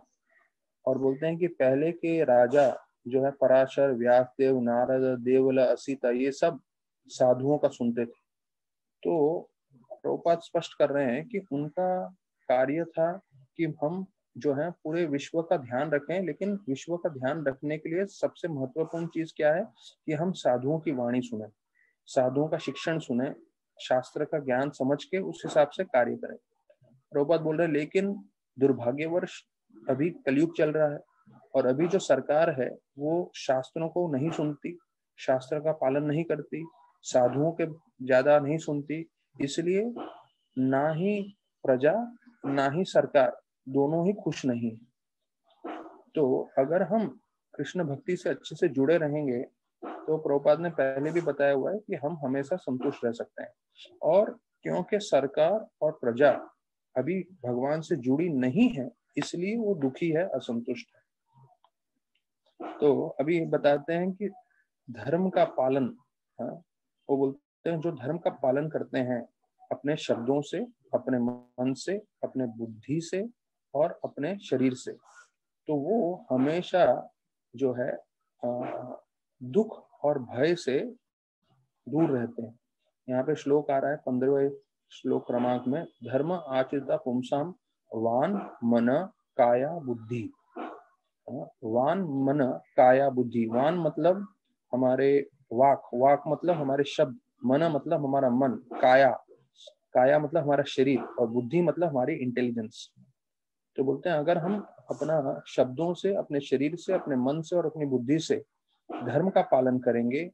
और बोलते हैं कि पहले के राजा जो है, पराशर, व्यासदेव, नारद, देवला, असीता, ये सब साधुओं का सुनते थे। तो प्रभुपात स्पष्ट कर रहे हैं कि उनका कार्य था कि हम जो है, पूरे विश्व का ध्यान रखें, लेकिन विश्व का ध्यान रखने के लिए सबसे महत्वपूर्ण चीज़ क्या है कि हम साधुओं की वाणी सुने, साधुओं का शिक्षण सुने, शास्त्र का ज्ञान समझ के उस हिसाब से कार्य करें। प्रभुपात बोल रहे लेकिन दुर्भाग्यवर्ष अभी कलयुग चल रहा है और अभी जो सरकार है, वो शास्त्रों को नहीं सुनती, शास्त्र का पालन नहीं करती, साधुओं के ज़्यादा नहीं सुनती, इसलिए ना ही प्रजा, ना ही सरकार दोनों ही खुश नहीं है। तो अगर हम कृष्ण भक्ति से अच्छे से जुड़े रहेंगे तो प्रभुपाद ने पहले भी बताया हुआ है कि हम हमेशा संतुष्ट रह सकते हैं। और क्योंकि सरकार और प्रजा अभी भगवान से जुड़ी नहीं है, इसलिए वो दुखी है, असंतुष्ट है। तो अभी बताते हैं कि धर्म का पालन हाँ वो बोलते हैं जो धर्म का पालन करते हैं, अपने शब्दों से, अपने मन से, अपने बुद्धि से और अपने शरीर से तो वो हमेशा जो है दुख और भय से दूर रहते हैं। यहाँ पे श्लोक आ रहा है पंद्रहवें श्लोक क्रमांक में, धर्म आचरिता पुमसाम वान मन काया बुद्धि। वान मन काया बुद्धि। वान मतलब हमारे वाक। वाक मतलब हमारे शब्द। मन मतलब हमारा मन। काया। काया मतलब हमारा शरीर। और बुद्धि मतलब हमारी इंटेलिजेंस तो बोलते हैं, अगर हम अपना शब्दों से, अपने शरीर से, अपने मन से और अपनी बुद्धि से धर्म का पालन करेंगे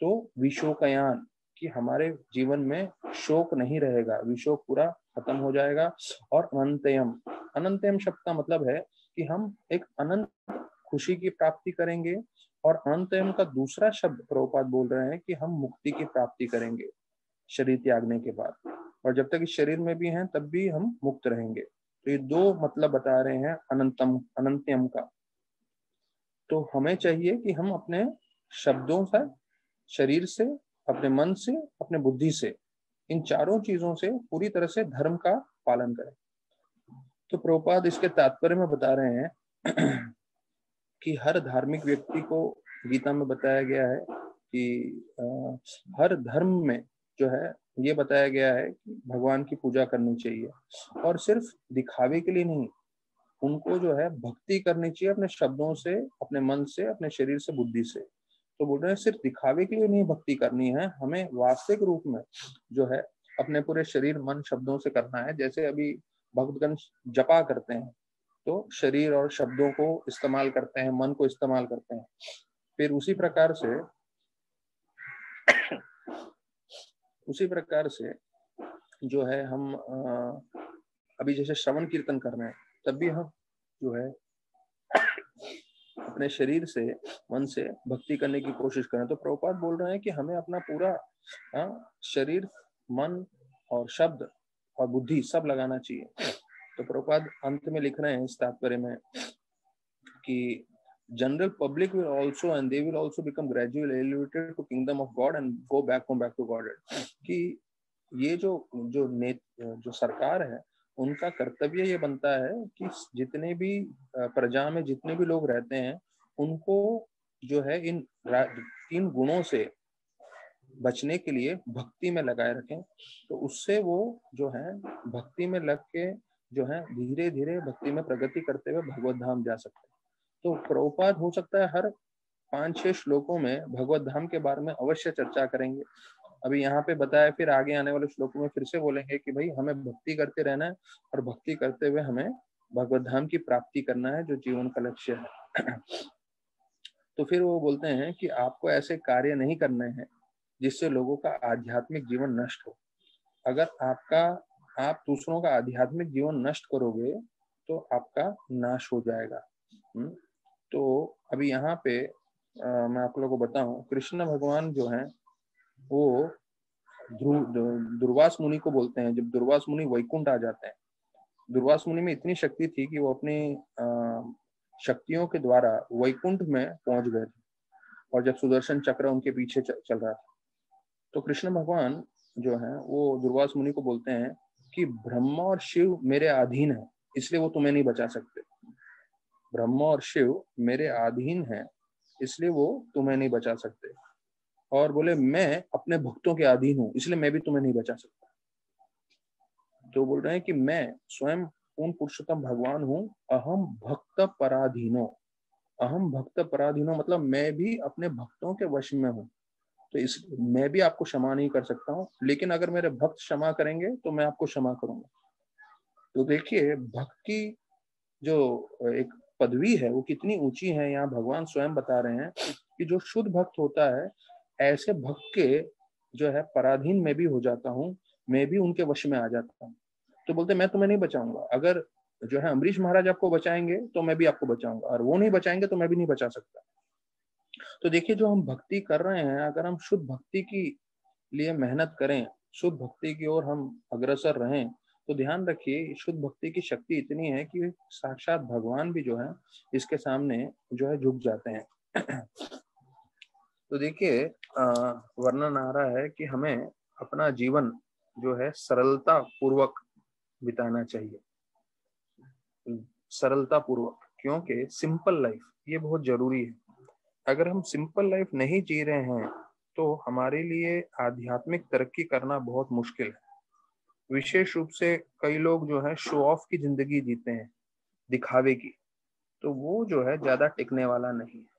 तो विशोकयान कि हमारे जीवन में शोक नहीं रहेगा विशोक पूरा खत्म हो जाएगा। और अनंतयम अनंतयम शब्द का मतलब है कि हम एक अनंत खुशी की प्राप्ति करेंगे और अनंतयम का दूसरा शब्द प्रभुपाद बोल रहे हैं कि हम मुक्ति की प्राप्ति करेंगे शरीर त्यागने के बाद। और जब तक इस शरीर में भी हैं, तब भी हम मुक्त रहेंगे। तो ये दो मतलब बता रहे हैं अनंतम, अनंत्यम का। तो हमें चाहिए कि हम अपने शब्दों से, शरीर से अपने मन से, अपने बुद्धि से, इन चारों चीज़ों से पूरी तरह से धर्म का पालन करें। तो प्रभुपाद इसके तात्पर्य में बता रहे हैं कि हर धार्मिक व्यक्ति को गीता में बताया गया है कि हर धर्म में जो है, ये बताया गया है कि भगवान की पूजा करनी चाहिए। और सिर्फ़ दिखावे के लिए नहीं, उनको जो है, भक्ति करनी चाहिए अपने शब्दों से, अपने मन से, अपने शरीर से, बुद्धि से। तो बोल रहे हैं, सिर्फ़ दिखावे के लिए नहीं, भक्ति करनी है। हमें वास्तविक रूप में जो है, अपने पूरे शरीर, मन शब्दों से करना है। जैसे अभी भक्तगण जपा करते हैं तो शरीर और शब्दों को इस्तेमाल करते हैं, मन को इस्तेमाल करते हैं। फिर उसी प्रकार से, उसी प्रकार से जो है, हम अभी जैसे श्रवण कीर्तन कर रहे हैं, तब भी हम जो है अपने शरीर से मन से भक्ति करने की कोशिश करें। तो प्रभुपाद बोल रहे हैं कि हमें अपना पूरा आ, शरीर मन और शब्द और बुद्धि सब लगाना चाहिए। तो प्रभुपाद अंत में लिख रहे हैं इस तात्पर्य में कि general public will also and they will also become gradually elevated to kingdom of God and go back home back to God कि ये जो जो ने जो सरकार है उनका कर्तव्य ये बनता है कि जितने भी प्रजा में जितने भी लोग रहते हैं, उनको जो है इन तीन गुणों से बचने के लिए भक्ति में लगाए रखें। तो उससे वो जो है, भक्ति में लग के जो है धीरे धीरे भक्ति में प्रगति करते हुए भगवत धाम जा सकते हैं। तो प्रभुपाद हो सकता है हर पाँच छह श्लोकों में भगवत धाम के बारे में अवश्य चर्चा करेंगे। अभी यहाँ पे बताया फिर आगे आने वाले श्लोकों में फिर से बोलेंगे कि भाई हमें भक्ति करते रहना है और भक्ति करते हुए हमें भगवत धाम की प्राप्ति करना है जो जीवन का लक्ष्य है। तो फिर वो बोलते हैं कि आपको ऐसे कार्य नहीं करने हैं जिससे लोगों का आध्यात्मिक जीवन नष्ट हो। अगर आपका आप दूसरों का आध्यात्मिक जीवन नष्ट करोगे तो आपका नाश हो जाएगा। हम्म, तो अभी यहाँ पे आ, मैं आप लोगों को बताऊँ कृष्ण भगवान जो है वो दुर्वास मुनि को बोलते हैं, जब दुर्वास मुनि वैकुंठ आ जाते हैं। दुर्वास मुनि में इतनी शक्ति थी कि वो अपनी शक्तियों के द्वारा वैकुंठ में पहुँच गए थे। और जब सुदर्शन चक्र उनके पीछे चल रहा था। तो कृष्ण भगवान जो है, वो दुर्वास मुनि को बोलते हैं कि ब्रह्मा और शिव मेरे अधीन है, इसलिए वो तुम्हें नहीं बचा सकते। ब्रह्मा और शिव मेरे अधीन है, इसलिए वो तुम्हें नहीं बचा सकते। और बोले, मैं अपने भक्तों के अधीन हूँ, इसलिए मैं भी तुम्हें नहीं बचा सकता। तो बोल रहे हैं कि मैं स्वयं पूर्ण पुरुषोत्तम भगवान हूँ, अहम भक्त पराधीनो। अहम भक्त पराधीनो मतलब मैं भी अपने भक्तों के वश में हूँ। तो इस, मैं भी आपको क्षमा नहीं कर सकता हूँ, लेकिन अगर मेरे भक्त क्षमा करेंगे तो मैं आपको क्षमा करूँगा। तो देखिए, भक्ति जो एक पदवी है, वो कितनी ऊँची है, यहाँ भगवान स्वयं बता रहे हैं कि जो शुद्ध भक्त होता है ऐसे भक्त के जो है पराधीन में भी हो जाता हूँ, मैं भी उनके वश में आ जाता हूँ। तो बोलते, मैं तुम्हें नहीं बचाऊँगा। अगर जो है अमरीश महाराज आपको बचाएँगे तो मैं भी आपको बचाऊँगा। और वो नहीं बचाएँगे तो मैं भी नहीं बचा सकता। तो देखिए, जो हम भक्ति कर रहे हैं, अगर हम शुद्ध भक्ति की लिए मेहनत करें, शुद्ध भक्ति की ओर हम अग्रसर रहें तो ध्यान रखिए, शुद्ध भक्ति की शक्ति इतनी है कि साक्षात भगवान भी जो है, इसके सामने जो है झुक जाते हैं। तो देखिए वर्णन आ रहा है कि हमें अपना जीवन जो है सरलता पूर्वक बिताना चाहिए। सरलता पूर्वक क्योंकि सिंपल लाइफ ये बहुत ज़रूरी है। अगर हम सिंपल लाइफ नहीं जी रहे हैं तो हमारे लिए आध्यात्मिक तरक्की करना बहुत मुश्किल है। विशेष रूप से कई लोग जो है शो ऑफ़ की ज़िंदगी जीते हैं, दिखावे की तो वो जो है ज़्यादा टिकने वाला नहीं है।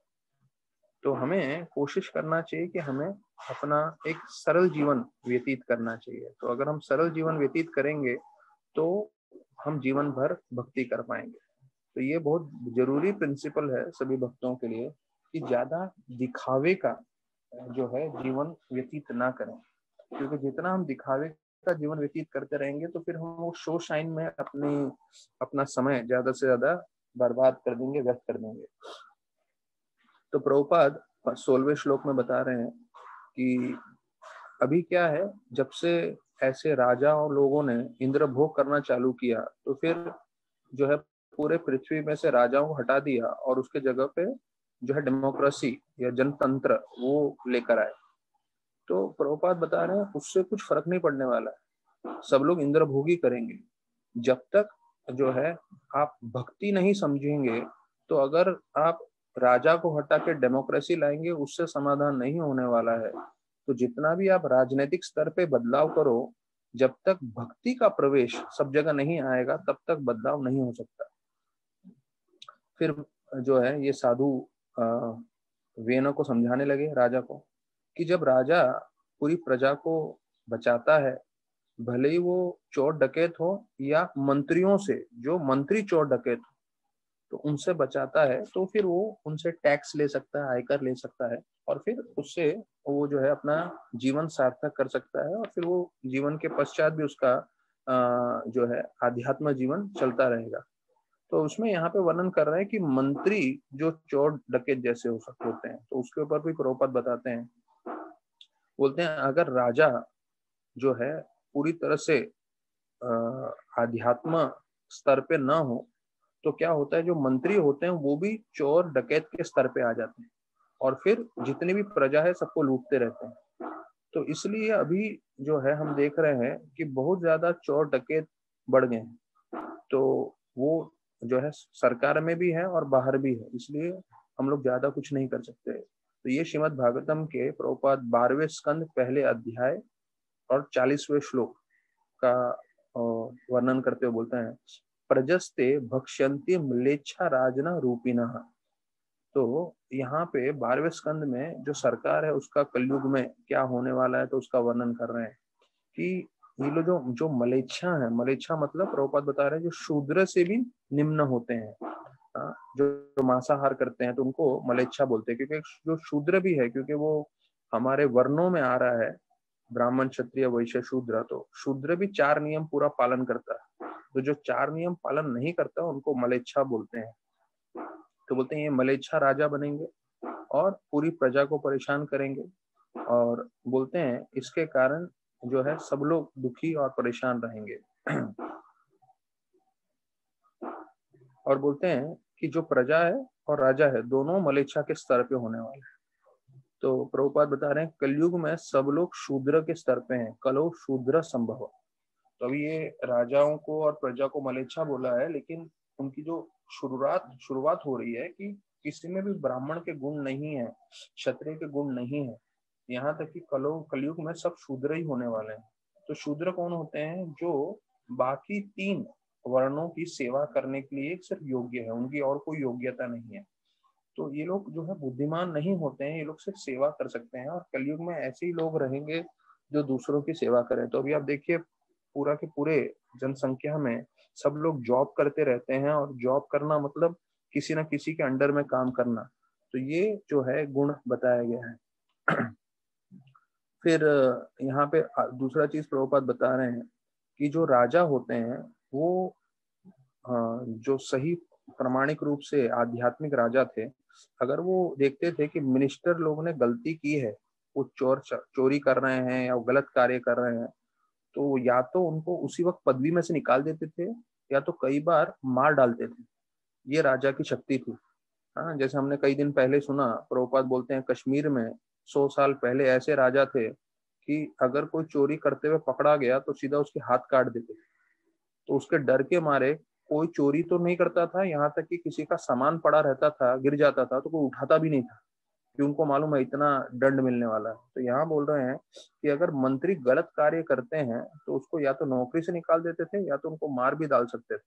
तो हमें कोशिश करना चाहिए कि हमें अपना एक सरल जीवन व्यतीत करना चाहिए। तो अगर हम सरल जीवन व्यतीत करेंगे तो हम जीवन भर भक्ति कर पाएँगे। तो ये बहुत ज़रूरी प्रिंसिपल है सभी भक्तों के लिए कि ज़्यादा दिखावे का जो है, जीवन व्यतीत ना करें। क्योंकि जितना हम दिखावे का जीवन व्यतीत करते रहेंगे तो फिर हम वो शो शाइन में अपनी, अपना समय ज़्यादा से ज़्यादा बर्बाद कर देंगे व्यस्त कर देंगे। तो प्रभुपाद सोलवे श्लोक में बता रहे हैं कि अभी क्या है, जब से ऐसे राजा और लोगों ने इंद्र भोग करना चालू किया तो फिर जो है पूरे पृथ्वी में से राजाओं को हटा दिया और उसके जगह पे जो है डेमोक्रेसी या जनतंत्र वो लेकर आए। तो प्रभुपात बता रहे हैं, उससे कुछ फ़र्क नहीं पड़ने वाला है। सब लोग इंद्र भोगी करेंगे। जब तक जो है आप भक्ति नहीं समझेंगे तो अगर आप राजा को हटा के डेमोक्रेसी लाएँगे, उससे समाधान नहीं होने वाला है। तो जितना भी आप राजनीतिक स्तर पे बदलाव करो, जब तक भक्ति का प्रवेश सब जगह नहीं आएगा, तब तक बदलाव नहीं हो सकता। फिर जो है, ये साधु वेनो को समझाने लगे, राजा को, कि जब राजा पूरी प्रजा को बचाता है, भले ही वो चोर डकैत हो या मंत्रियों से, जो मंत्री चोर डकैत तो उनसे बचाता है तो फिर वो उनसे टैक्स ले सकता है, आयकर ले सकता है और फिर उससे वो जो है अपना जीवन सार्थक कर सकता है और फिर वो जीवन के पश्चात भी उसका जो है आध्यात्म जीवन चलता रहेगा। तो उसमें यहाँ पे वर्णन कर रहे हैं कि मंत्री जो चोर डकेत जैसे हो सकते होते हैं तो उसके ऊपर भी प्रोपद बताते हैं। बोलते हैं, अगर राजा जो है पूरी तरह से, अः, आध्यात्म स्तर पे ना हो तो क्या होता है, जो मंत्री होते हैं, वो भी चोर डकैत के स्तर पे आ जाते हैं और फिर जितनी भी प्रजा है, सबको लूटते रहते हैं। तो इसलिए अभी जो है, हम देख रहे हैं कि बहुत ज़्यादा चोर डकैत बढ़ गए हैं। तो वो जो है, सरकार में भी है और बाहर भी है, इसलिए हम लोग ज़्यादा कुछ नहीं कर सकते। तो ये श्रीमद भागवतम के प्रोपात बारहवें स्कंद, पहले अध्याय और चालीसवें श्लोक का वर्णन करते हुए बोलते हैं। प्रजस्ते भक्ष्यंती मलेच्छा राजना रूपिना तो यहाँ पे बारहवें स्कंद में जो सरकार है उसका कलयुग में क्या होने वाला है तो उसका वर्णन कर रहे हैं कि ये लोग जो जो मलेच्छा है मलेच्छा मतलब प्रभुपात बता रहे हैं जो शूद्र से भी निम्न होते हैं। हाँ, जो, जो मांसाहार करते हैं तो उनको मलेच्छा बोलते हैं क्योंकि जो शूद्र भी है क्योंकि वो हमारे वर्णों में आ रहा है ब्राह्मण क्षत्रिय वैश्य शूद्र तो शूद्र भी चार नियम पूरा पालन करता है। तो जो चार नियम पालन नहीं करता, उनको मलेच्छा बोलते हैं। तो बोलते हैं, ये मलेच्छा राजा बनेंगे और पूरी प्रजा को परेशान करेंगे और बोलते हैं, इसके कारण जो है सब लोग दुखी और परेशान रहेंगे। और बोलते हैं कि जो प्रजा है और राजा है, दोनों मलेच्छा के स्तर पे होने वाले हैं। तो प्रभुपाद बता रहे हैं, कलयुग में सब लोग शूद्र के स्तर पे हैं, कलो शूद्र संभव। तो अभी ये राजाओं को और प्रजा को मलेच्छा बोला है, लेकिन उनकी जो शुरुआत शुरुआत हो रही है कि किसी में भी ब्राह्मण के गुण नहीं है, क्षत्रिय के गुण नहीं है, यहाँ तक कि कलो, कलयुग में सब शूद्र ही होने वाले हैं। तो शूद्र कौन होते हैं? जो बाकी तीन वर्णों की सेवा करने के लिए सिर्फ़ योग्य है, उनकी और कोई योग्यता नहीं है। तो ये लोग जो है बुद्धिमान नहीं होते हैं, ये लोग सिर्फ़ सेवा कर सकते हैं, और कलयुग में ऐसे ही लोग रहेंगे जो दूसरों की सेवा करें। तो अभी आप देखिए पूरा के पूरे जनसंख्या में सब लोग जॉब करते रहते हैं और जॉब करना मतलब किसी ना किसी के अंडर में काम करना। तो ये जो है गुण बताया गया है। फिर, यहाँ पे दूसरा चीज़ प्रभुपात बता रहे हैं कि जो राजा होते हैं, वो जो सही प्रमाणिक रूप से आध्यात्मिक राजा थे, अगर वो देखते थे कि मिनिस्टर लोगों ने गलती की है, वो चोर, चोरी कर रहे हैं या गलत कार्य कर रहे हैं तो या तो उनको उसी वक्त पदवी में से निकाल देते थे, या तो कई बार मार डालते थे। ये राजा की शक्ति थी। हाँ जैसे हमने कई दिन पहले सुना, प्रभुपाद बोलते हैं, कश्मीर में सौ साल पहले ऐसे राजा थे कि अगर कोई चोरी करते हुए पकड़ा गया तो सीधा उसके हाथ काट देते। तो उसके डर के मारे कोई चोरी तो नहीं करता था, यहाँ तक कि किसी का सामान पड़ा रहता था, गिर जाता था तो कोई उठाता भी नहीं था। कि उनको मालूम है इतना दंड मिलने वाला है। तो यहाँ बोल रहे हैं कि अगर मंत्री गलत कार्य करते हैं तो उसको या तो नौकरी से निकाल देते थे या तो उनको मार भी डाल सकते थे।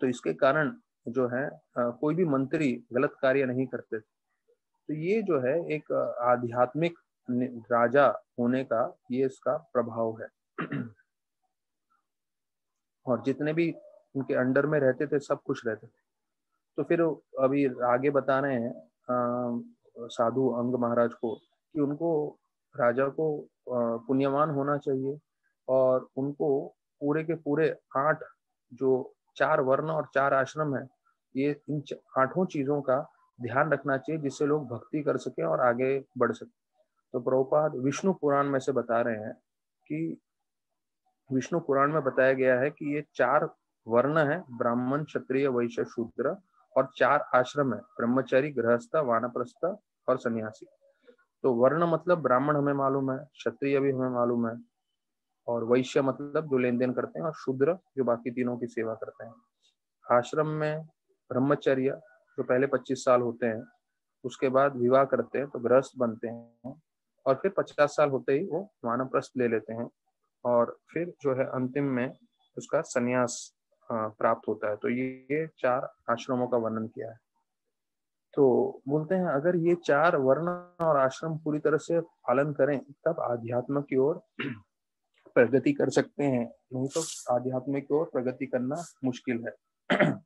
तो इसके कारण जो है कोई भी मंत्री गलत कार्य नहीं करते। थे तो ये जो है, एक आध्यात्मिक राजा होने का ये इसका प्रभाव है। और जितने भी उनके अंडर में रहते थे, सब कुछ रहते थे। तो फिर अभी आगे बता रहे हैं साधु अंग महाराज को कि उनको राजा को पुण्यवान होना चाहिए और उनको पूरे के पूरे आठ जो चार वर्ण और चार आश्रम है, ये इन आठों चीज़ों का ध्यान रखना चाहिए जिससे लोग भक्ति कर सके और आगे बढ़ सके। तो प्रभुपाद विष्णु पुराण में से बता रहे हैं कि विष्णु पुराण में बताया गया है कि ये चार वर्ण है, ब्राह्मण, क्षत्रिय, वैश्य, शूद्र और चार आश्रम है, ब्रह्मचारी, गृहस्थ, वानप्रस्थ और सन्यासी। तो वर्ण मतलब ब्राह्मण हमें मालूम है, क्षत्रिय भी हमें मालूम है, और वैश्य मतलब जो लेन देन करते हैं और शूद्र जो बाकी तीनों की सेवा करते हैं। आश्रम में ब्रह्मचर्य जो पहले 25 साल होते हैं, उसके बाद विवाह करते हैं तो गृहस्थ बनते हैं, और फिर 50 साल होते ही वो वानप्रस्थ ले लेते हैं, और फिर जो है अंतिम में उसका संन्यास प्राप्त होता है। तो ये चार आश्रमों का वर्णन किया है। तो बोलते हैं, अगर ये चार वर्ण और आश्रम पूरी तरह से पालन करें, तब आध्यात्म की ओर प्रगति कर सकते हैं। नहीं तो आध्यात्म की ओर प्रगति करना मुश्किल है।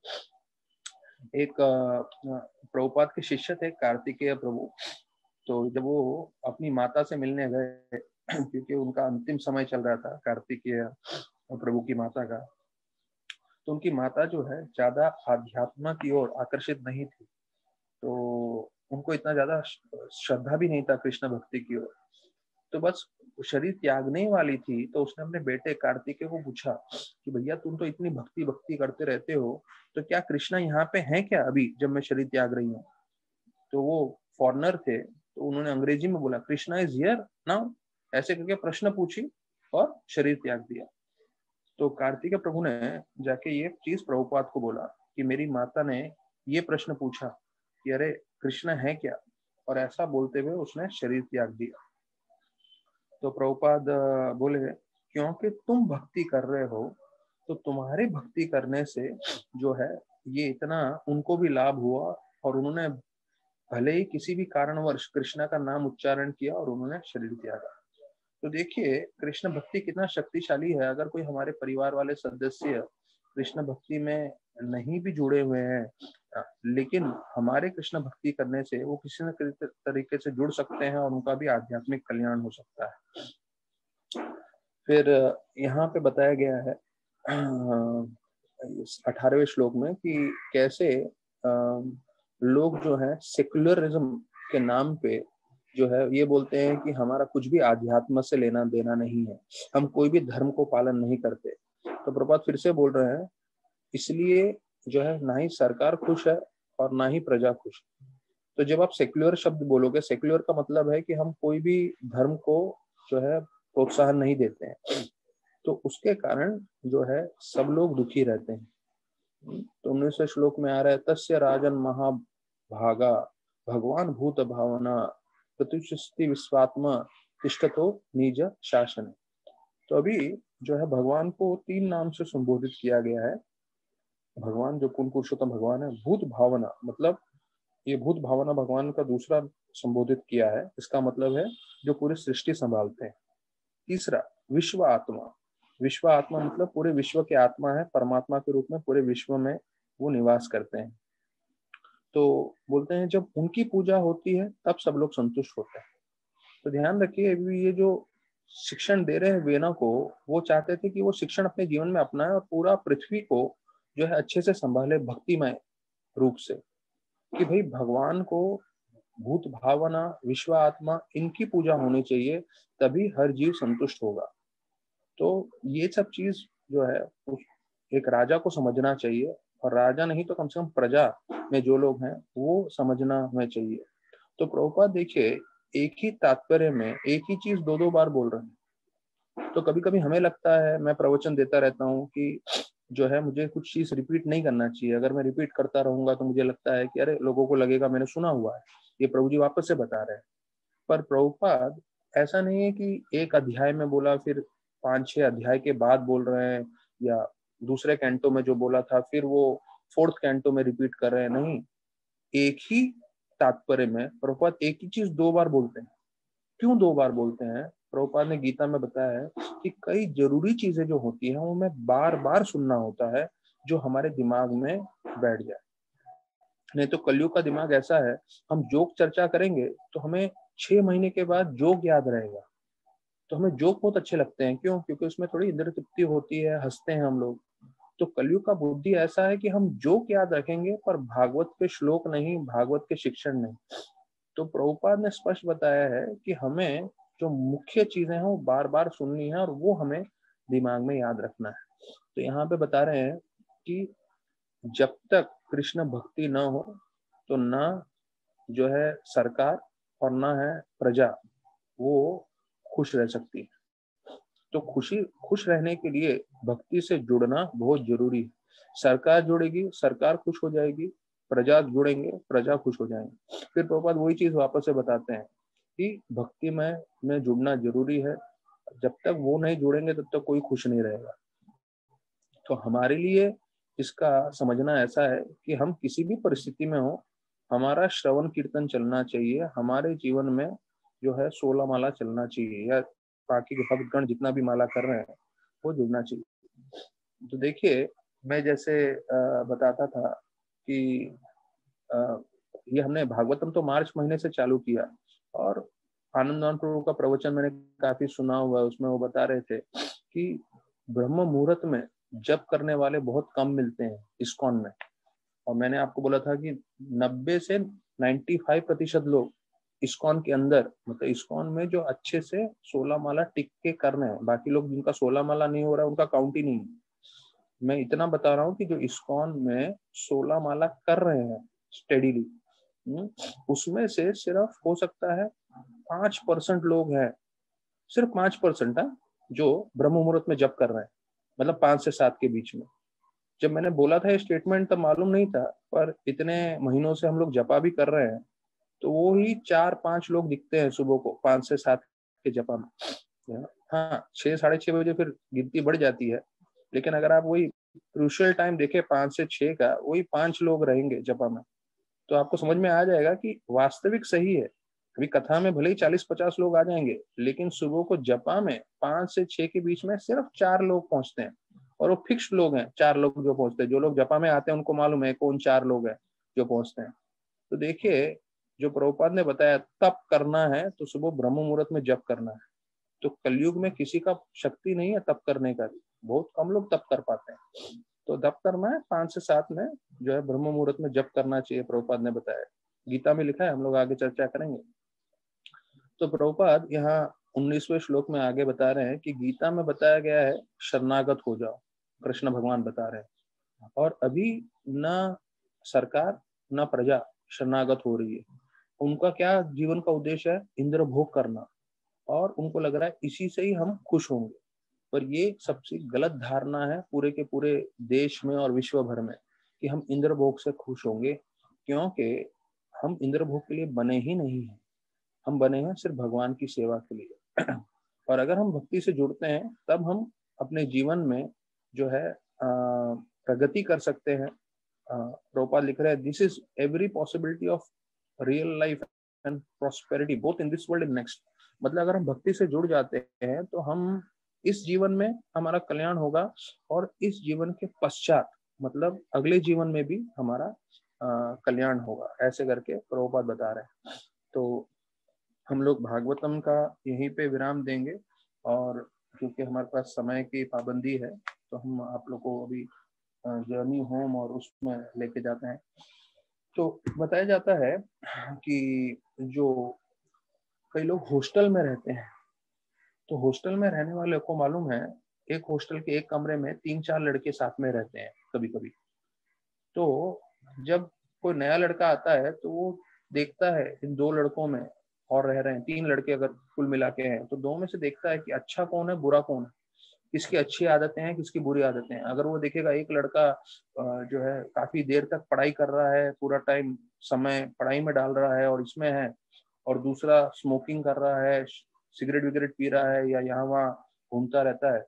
एक प्रभुपाद के शिष्य थे, कार्तिकेय प्रभु। तो जब वो अपनी माता से मिलने गए, क्योंकि उनका अंतिम समय चल रहा था, कार्तिकेय प्रभु की माता का तो उनकी माता जो है, ज़्यादा आध्यात्म की ओर आकर्षित नहीं थी। तो उनको इतना ज़्यादा श्रद्धा भी नहीं था कृष्ण भक्ति की ओर। तो बस शरीर त्यागने वाली थी तो उसने अपने बेटे कार्तिकेय को पूछा कि भैया, तुम तो इतनी भक्ति भक्ति करते रहते हो तो क्या कृष्णा यहाँ पे है क्या अभी जब मैं शरीर त्याग रही हूँ? तो वो फॉरनर थे तो उन्होंने अंग्रेज़ी में बोला, कृष्णा इज़ हियर नाउ ऐसे करके प्रश्न पूछी और शरीर त्याग दिया। तो कार्तिक प्रभु ने जाके ये चीज़ प्रभुपाद को बोला कि मेरी माता ने ये प्रश्न पूछा कि अरे, कृष्ण है क्या? और ऐसा बोलते हुए उसने शरीर त्याग दिया। तो प्रभुपाद बोले, क्योंकि तुम भक्ति कर रहे हो तो तुम्हारे भक्ति करने से जो है, ये इतना उनको भी लाभ हुआ और उन्होंने भले ही किसी भी कारणवश कृष्णा का नाम उच्चारण किया और उन्होंने शरीर त्यागा। तो देखिए, कृष्ण भक्ति कितना शक्तिशाली है। अगर कोई हमारे परिवार वाले सदस्य कृष्ण भक्ति में नहीं भी जुड़े हुए हैं, लेकिन हमारे कृष्ण भक्ति करने से वो किसी न किसी तरीके से जुड़ सकते हैं और उनका भी आध्यात्मिक कल्याण हो सकता है। फिर यहाँ पे बताया गया है अठारहवें श्लोक में कि कैसे लोग जो है, सेक्युलरिज्म के नाम पे जो है, ये बोलते हैं कि हमारा कुछ भी आध्यात्म से लेना देना नहीं है। हम कोई भी धर्म को पालन नहीं करते। तो प्रभात फिर से बोल रहे हैं, इसलिए जो है, ना ही सरकार खुश है और ना ही प्रजा खुश तो जब आप सेक्युलर शब्द बोलोगे सेक्युलर का मतलब है कि हम कोई भी धर्म को जो है, प्रोत्साहन नहीं देते हैं। तो उसके कारण जो है, सब लोग दुखी रहते हैं। तो उन्नीस श्लोक में आ रहा है, तस्य राजन महाभागा, भगवान भूत भावना प्रतिष्ठि विश्वात्मा तिष्ठतो निज शासन। तो अभी जो है भगवान को तीन नाम से संबोधित किया गया है। भगवान जो कुल पुरुषोत्तम भगवान है, भूत भावना मतलब ये भूत भावना भगवान का दूसरा संबोधित किया है। इसका मतलब है जो पूरी सृष्टि संभालते हैं। तीसरा, विश्व आत्मा। विश्व आत्मा मतलब पूरे विश्व के आत्मा है, परमात्मा के रूप में पूरे विश्व में वो निवास करते हैं। तो बोलते हैं, जब उनकी पूजा होती है, तब सब लोग संतुष्ट होते हैं। तो ध्यान रखिए, अभी ये जो शिक्षण दे रहे हैं वेना को, वो चाहते थे कि वो शिक्षण अपने जीवन में अपनाए और पूरा पृथ्वी को जो है अच्छे से संभाले, भक्तिमय रूप से। कि भाई, भगवान को भूत भावना विश्व आत्मा इनकी पूजा होनी चाहिए, तभी हर जीव संतुष्ट होगा। तो ये सब चीज़ जो है एक राजा को समझना चाहिए। और राजा नहीं तो कम से कम प्रजा में जो लोग हैं, वो समझना हमें चाहिए। तो प्रभुपाद, देखिए, एक ही तात्पर्य में एक ही चीज़ दो दो बार बोल रहे हैं। तो कभी कभी हमें लगता है, मैं प्रवचन देता रहता हूँ कि जो है, मुझे कुछ चीज़ रिपीट नहीं करना चाहिए। अगर मैं रिपीट करता रहूँगा तो मुझे लगता है कि, अरे, लोगों को लगेगा, मैंने सुना हुआ है। ये प्रभु जी वापस से बता रहे हैं। पर प्रभुपाद, ऐसा नहीं है कि एक अध्याय में बोला, फिर पाँच छह अध्याय के बाद बोल रहे हैं, या दूसरे कैंटो में जो बोला था, फिर वो फोर्थ कैंटो में रिपीट कर रहे हैं, नहीं, एक ही तात्पर्य में प्रभुपाद एक ही चीज़ दो बार बोलते हैं। क्यों दो बार बोलते हैं? प्रभुपाद ने गीता में बताया है कि कई ज़रूरी चीज़ें जो होती है वो हमें बार बार सुनना होता है, जो हमारे दिमाग में बैठ जाए। नहीं तो कलयुग का दिमाग ऐसा है, हम जोक चर्चा करेंगे तो हमें छह महीने के बाद जोक याद रहेगा। तो हमें जोक बहुत अच्छे लगते हैं। क्यों? क्योंकि उसमें थोड़ी इंद्र तृप्ति होती है, हँसते हैं हम लोग। तो कलयुग का बुद्धि ऐसा है कि हम जोक याद रखेंगे, पर भागवत के श्लोक नहीं, भागवत के शिक्षण नहीं। तो प्रभुपाद ने स्पष्ट बताया है कि हमें जो मुख्य चीज़ें हैं, वो बार बार सुननी है और वो हमें दिमाग में याद रखना है। तो यहाँ पे बता रहे हैं कि जब तक कृष्ण भक्ति न हो तो न जो है सरकार और ना है प्रजा, वो खुश रह सकती है। तो खुशी, खुश रहने के लिए भक्ति से जुड़ना बहुत ज़रूरी है। सरकार जुड़ेगी, सरकार खुश हो जाएगी, प्रजा जुड़ेंगे, प्रजा खुश हो जाएँगे। फिर प्रभुपाद वही चीज़ वापस से बताते हैं कि भक्ति में में जुड़ना ज़रूरी है। जब तक वो नहीं जुड़ेंगे, तब तक कोई खुश नहीं रहेगा। तो हमारे लिए इसका समझना ऐसा है कि हम किसी भी परिस्थिति में हो, हमारा श्रवण कीर्तन चलना चाहिए। हमारे जीवन में जो है सोलह माला चलना चाहिए या बाकी के भक्तगण जितना भी माला कर रहे हैं, वो जुड़ना चाहिए। तो देखिए, मैं जैसे बताता था कि ये हमने भागवतम तो मार्च महीने से चालू किया और आनंद प्रभु का प्रवचन मैंने काफ़ी सुना हुआ है, उसमें वो बता रहे थे कि ब्रह्म मुहूर्त में जप करने वाले बहुत कम मिलते हैं इस्कॉन में। और मैंने आपको बोला था कि 90 से 95 प्रतिशत लोग इस्कॉन के अंदर मतलब इस्कॉन में जो अच्छे से सोलह माला टिक के कर रहे हैं बाकी लोग जिनका सोलह माला नहीं हो रहा है उनका काउंट ही नहीं है। मैं इतना बता रहा हूँ कि जो इस्कॉन में सोलह माला कर रहे हैं स्टेडीली हम्म, उसमें से सिर्फ़ हो सकता है पाँच परसेंट लोग हैं सिर्फ़ पाँच परसेंट है हाँ, जो ब्रह्म मुहूर्त में जब कर रहे हैं मतलब पाँच से सात के बीच में। जब मैंने बोला था ये स्टेटमेंट तब मालूम नहीं था पर इतने महीनों से हम लोग जपा भी कर रहे हैं तो वो ही चार पाँच लोग दिखते हैं सुबह को, पाँच से सात के जपा में। हाँ छह, साढ़े छह बजे फिर गिनती बढ़ जाती है। लेकिन अगर आप वही क्रूशल टाइम देखे पाँच से छह का, वही पाँच लोग रहेंगे जपा में। तो आपको समझ में आ जाएगा कि वास्तविक सही है। अभी कथा में भले ही चालीस पचास लोग आ जाएँगे, लेकिन सुबह को जपा में पाँच से छह के बीच में सिर्फ़ चार लोग पहुँचते हैं। और वो फिक्स लोग हैं, चार लोग जो पहुँचते हैं। जो लोग जपा में आते हैं, उनको मालूम है कौन चार लोग हैं जो पहुँचते हैं। तो देखिए जो प्रभुपाद ने बताया, तप करना है तो सुबह ब्रह्म मुहूर्त में जप करना है। तो कलयुग में किसी का शक्ति नहीं है तप करने का। बहुत कम लोग तप कर पाते हैं। तो तप करना है, पाँच से सात में जो है ब्रह्म मुहूर्त में जप करना चाहिए, प्रभुपाद ने बताया। गीता में लिखा है, हम लोग आगे चर्चा करेंगे। तो प्रभुपाद यहाँ उन्नीसवें श्लोक में आगे बता रहे हैं कि गीता में बताया गया है, शरणागत हो जाओ, कृष्ण भगवान बता रहे हैं। और अभी न सरकार, न प्रजा शरणागत हो रही है। उनका क्या जीवन का उद्देश्य है? इंद्र भोग करना। और उनको लग रहा है इसी से ही हम खुश होंगे। पर ये सबसे गलत धारणा है पूरे के पूरे देश में और विश्व भर में कि हम इंद्र भोग से खुश होंगे, क्योंकि हम इंद्र भोग के लिए बने ही नहीं हैं। हम बने हैं सिर्फ़ भगवान की सेवा के लिए। और अगर हम भक्ति से जुड़ते हैं, तब हम अपने जीवन में जो है प्रगति कर सकते हैं। रोपा लिख रहे हैं this is every possibility of real life and prosperity both in this world and next मतलब अगर हम भक्ति से जुड़ जाते हैं तो हम इस जीवन में हमारा कल्याण होगा और इस जीवन के पश्चात मतलब अगले जीवन में भी हमारा कल्याण होगा। ऐसे करके प्रभुपाद बता रहे हैं। तो हम लोग भागवतम का यहीं पे विराम देंगे और क्योंकि हमारे पास समय की पाबंदी है तो हम आप लोग को अभी जर्नी होम और उसमें लेके जाते हैं। तो बताया जाता है कि जो कई लोग हॉस्टल में रहते हैं तो हॉस्टल में रहने वाले को मालूम है, एक हॉस्टल के एक कमरे में तीन चार लड़के साथ में रहते हैं कभी कभी तो जब कोई नया लड़का आता है तो वो देखता है इन दो लड़कों में और रह रहे हैं, तीन लड़के अगर कुल मिला के हैं तो दो में से देखता है कि अच्छा कौन है, बुरा कौन है। किसकी अच्छी आदतें हैं किसकी बुरी आदतें हैं। अगर वो देखेगा एक लड़का जो है, काफ़ी देर तक पढ़ाई कर रहा है, पूरा टाइम समय पढ़ाई में डाल रहा है और इसमें है, और दूसरा स्मोकिंग कर रहा है, सिगरेट विगरेट पी रहा है या यहाँ वहाँ घूमता रहता है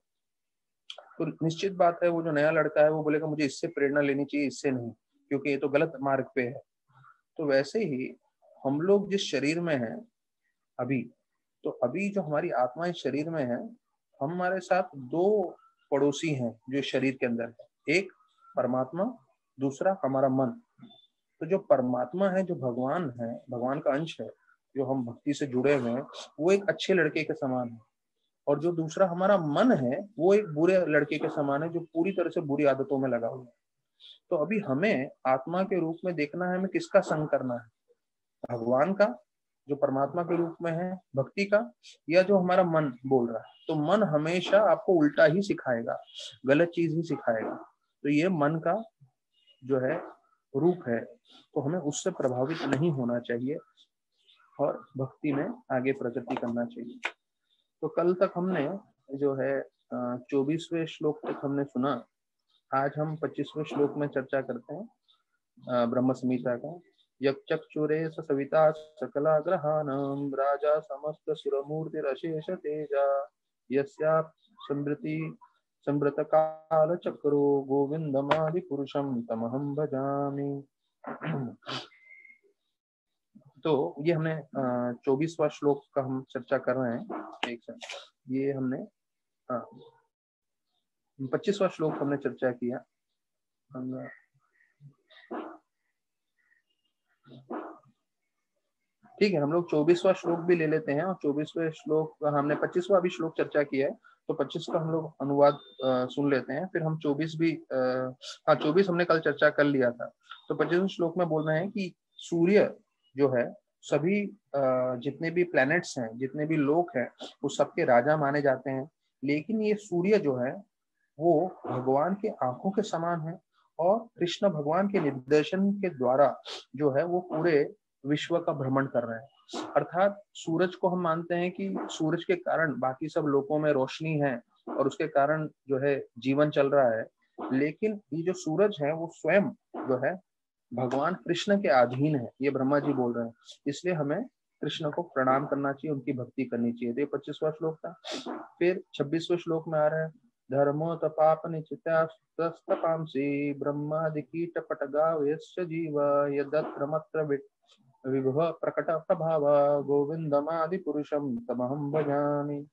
तो निश्चित बात है वो जो नया लड़का है, वो बोलेगा, मुझे इससे प्रेरणा लेनी चाहिए, इससे नहीं, क्योंकि ये तो गलत मार्ग पे है। तो वैसे ही हम लोग जिस शरीर में हैं अभी तो अभी जो हमारी आत्मा इस शरीर में है हमारे साथ दो पड़ोसी हैं जो शरीर के अंदर है। एक परमात्मा, दूसरा हमारा मन। तो जो परमात्मा है, जो भगवान है, भगवान का अंश है, जो हम भक्ति से जुड़े हुए हैं, वो एक अच्छे लड़के के समान है। और जो दूसरा हमारा मन है, वो एक बुरे लड़के के समान है, जो पूरी तरह से बुरी आदतों में लगा हुआ है। तो अभी हमें आत्मा के रूप में देखना है, हमें किसका संग करना है? भगवान का, जो परमात्मा के रूप में है, भक्ति का, या जो हमारा मन बोल रहा है? तो मन हमेशा आपको उल्टा ही सिखाएगा, गलत चीज़ ही सिखाएगा। तो ये मन का जो है, रूप है तो हमें उससे प्रभावित नहीं होना चाहिए और भक्ति में आगे प्रगति करना चाहिए। तो कल तक हमने जो है चौबीसवें श्लोक तक हमने सुना। आज हम पच्चीसवें श्लोक में चर्चा करते हैं ब्रह्म संहिता का। यक्षुरे सविता सकला ग्रहाणाम राजा समस्त सुरमूर्ति सुरमूर्तिरशेष तेजा। यस्या समृति संवृत काल चक्रो गोविंदमादि पुरुषम तमहम भजामि। तो ये हमने चौबीसवा श्लोक का हम चर्चा कर रहे हैं, एक ये हमने पच्चीसवा श्लोक हमने चर्चा किया। ठीक है, हम लोग चौबीसवा श्लोक भी ले लेते हैं और चौबीसवें श्लोक, हमने पच्चीसवा भी श्लोक चर्चा किया है तो पच्चीस का हम लोग अनुवाद सुन लेते हैं। फिर हम चौबीस भी हाँ चौबीस हमने कल चर्चा कर लिया था। तो पच्चीसवें श्लोक में बोल रहे हैं कि सूर्य जो है, सभी जितने भी प्लैनेट्स हैं, जितने भी लोक हैं, वो सबके राजा माने जाते हैं। लेकिन ये सूर्य जो है, वो भगवान के आँखों के समान है और कृष्ण भगवान के निर्देशन के द्वारा जो है, वो पूरे विश्व का भ्रमण कर रहे हैं। अर्थात सूरज को हम मानते हैं कि सूरज के कारण बाकी सब लोगों में रोशनी है और उसके कारण जो है जीवन चल रहा है। लेकिन ये जो सूरज है, वो स्वयं जो है भगवान कृष्ण के अधीन है, ये ब्रह्मा जी बोल रहे हैं। इसलिए हमें कृष्ण को प्रणाम करना चाहिए, उनकी भक्ति करनी चाहिए। तो ये पच्चीसवा श्लोक था। फिर छब्बीसवें श्लोक में आ रहा है, धर्मो तपाप निचितांसी ब्रह्मादि कीट पटगावयस्य जीव यदत्र विभव प्रकट प्रभाव गोविंदमादि पुरुषम तमहम भजामी।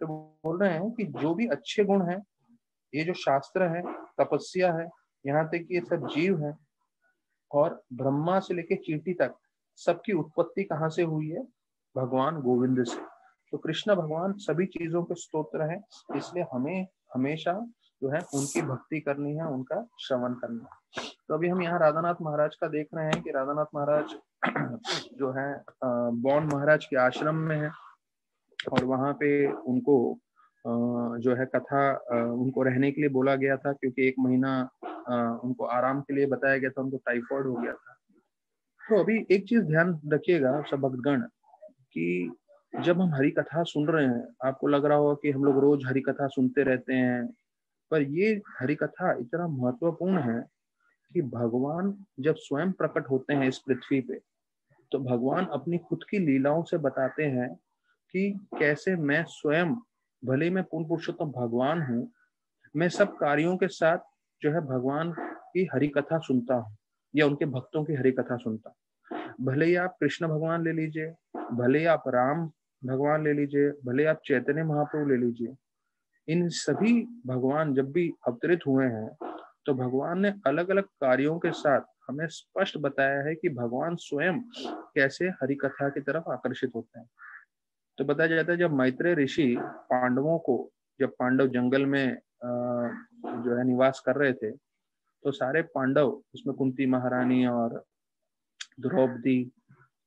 तो बोल रहे हैं कि जो भी अच्छे गुण हैं, ये जो शास्त्र है, तपस्या है, यहाँ तक ये सब जीव है, और ब्रह्मा से लेके चीटी तक, सबकी उत्पत्ति कहाँ से हुई है? भगवान गोविंद से। तो कृष्ण भगवान सभी चीज़ों के स्तोत्र है, इसलिए हमें हमेशा जो है उनकी भक्ति करनी है, उनका श्रवण करना है। तो अभी हम यहाँ राधानाथ महाराज का देख रहे हैं कि राधानाथ महाराज जो है बौन महाराज के आश्रम में है और वहाँ पे उनको जो है कथा उनको रहने के लिए बोला गया था क्योंकि एक महीना उनको आराम के लिए बताया गया था, उनको टाइफॉइड हो गया था। तो अभी एक चीज़ ध्यान रखिएगा सब भक्तगण कि जब हम हरी कथा सुन रहे हैं, आपको लग रहा होगा कि हम लोग रोज हरी कथा सुनते रहते हैं, पर ये हरी कथा इतना महत्वपूर्ण है कि भगवान जब स्वयं प्रकट होते हैं इस पृथ्वी पे तो भगवान अपनी खुद की लीलाओं से बताते हैं कि कैसे मैं स्वयं, भले मैं पूर्ण पुरुषोत्तम भगवान हूँ, मैं सब कार्यों के साथ जो है भगवान की हरि कथा सुनता हूँ, या उनके भक्तों की हरि कथा सुनता भले ही आप कृष्ण भगवान ले लीजिए, भले ही आप राम भगवान ले लीजिए, भले आप चैतन्य महाप्रभु ले लीजिए, इन सभी भगवान जब भी अवतरित हुए हैं तो भगवान ने अलग अलग कार्यों के साथ हमें स्पष्ट बताया है कि भगवान स्वयं कैसे हरि कथा की तरफ़ आकर्षित होते हैं। तो बताया जाता है जब मैत्रेय ऋषि पांडवों को, जब पांडव जंगल में जो है निवास कर रहे थे तो सारे पांडव, उसमें कुंती महारानी और द्रौपदी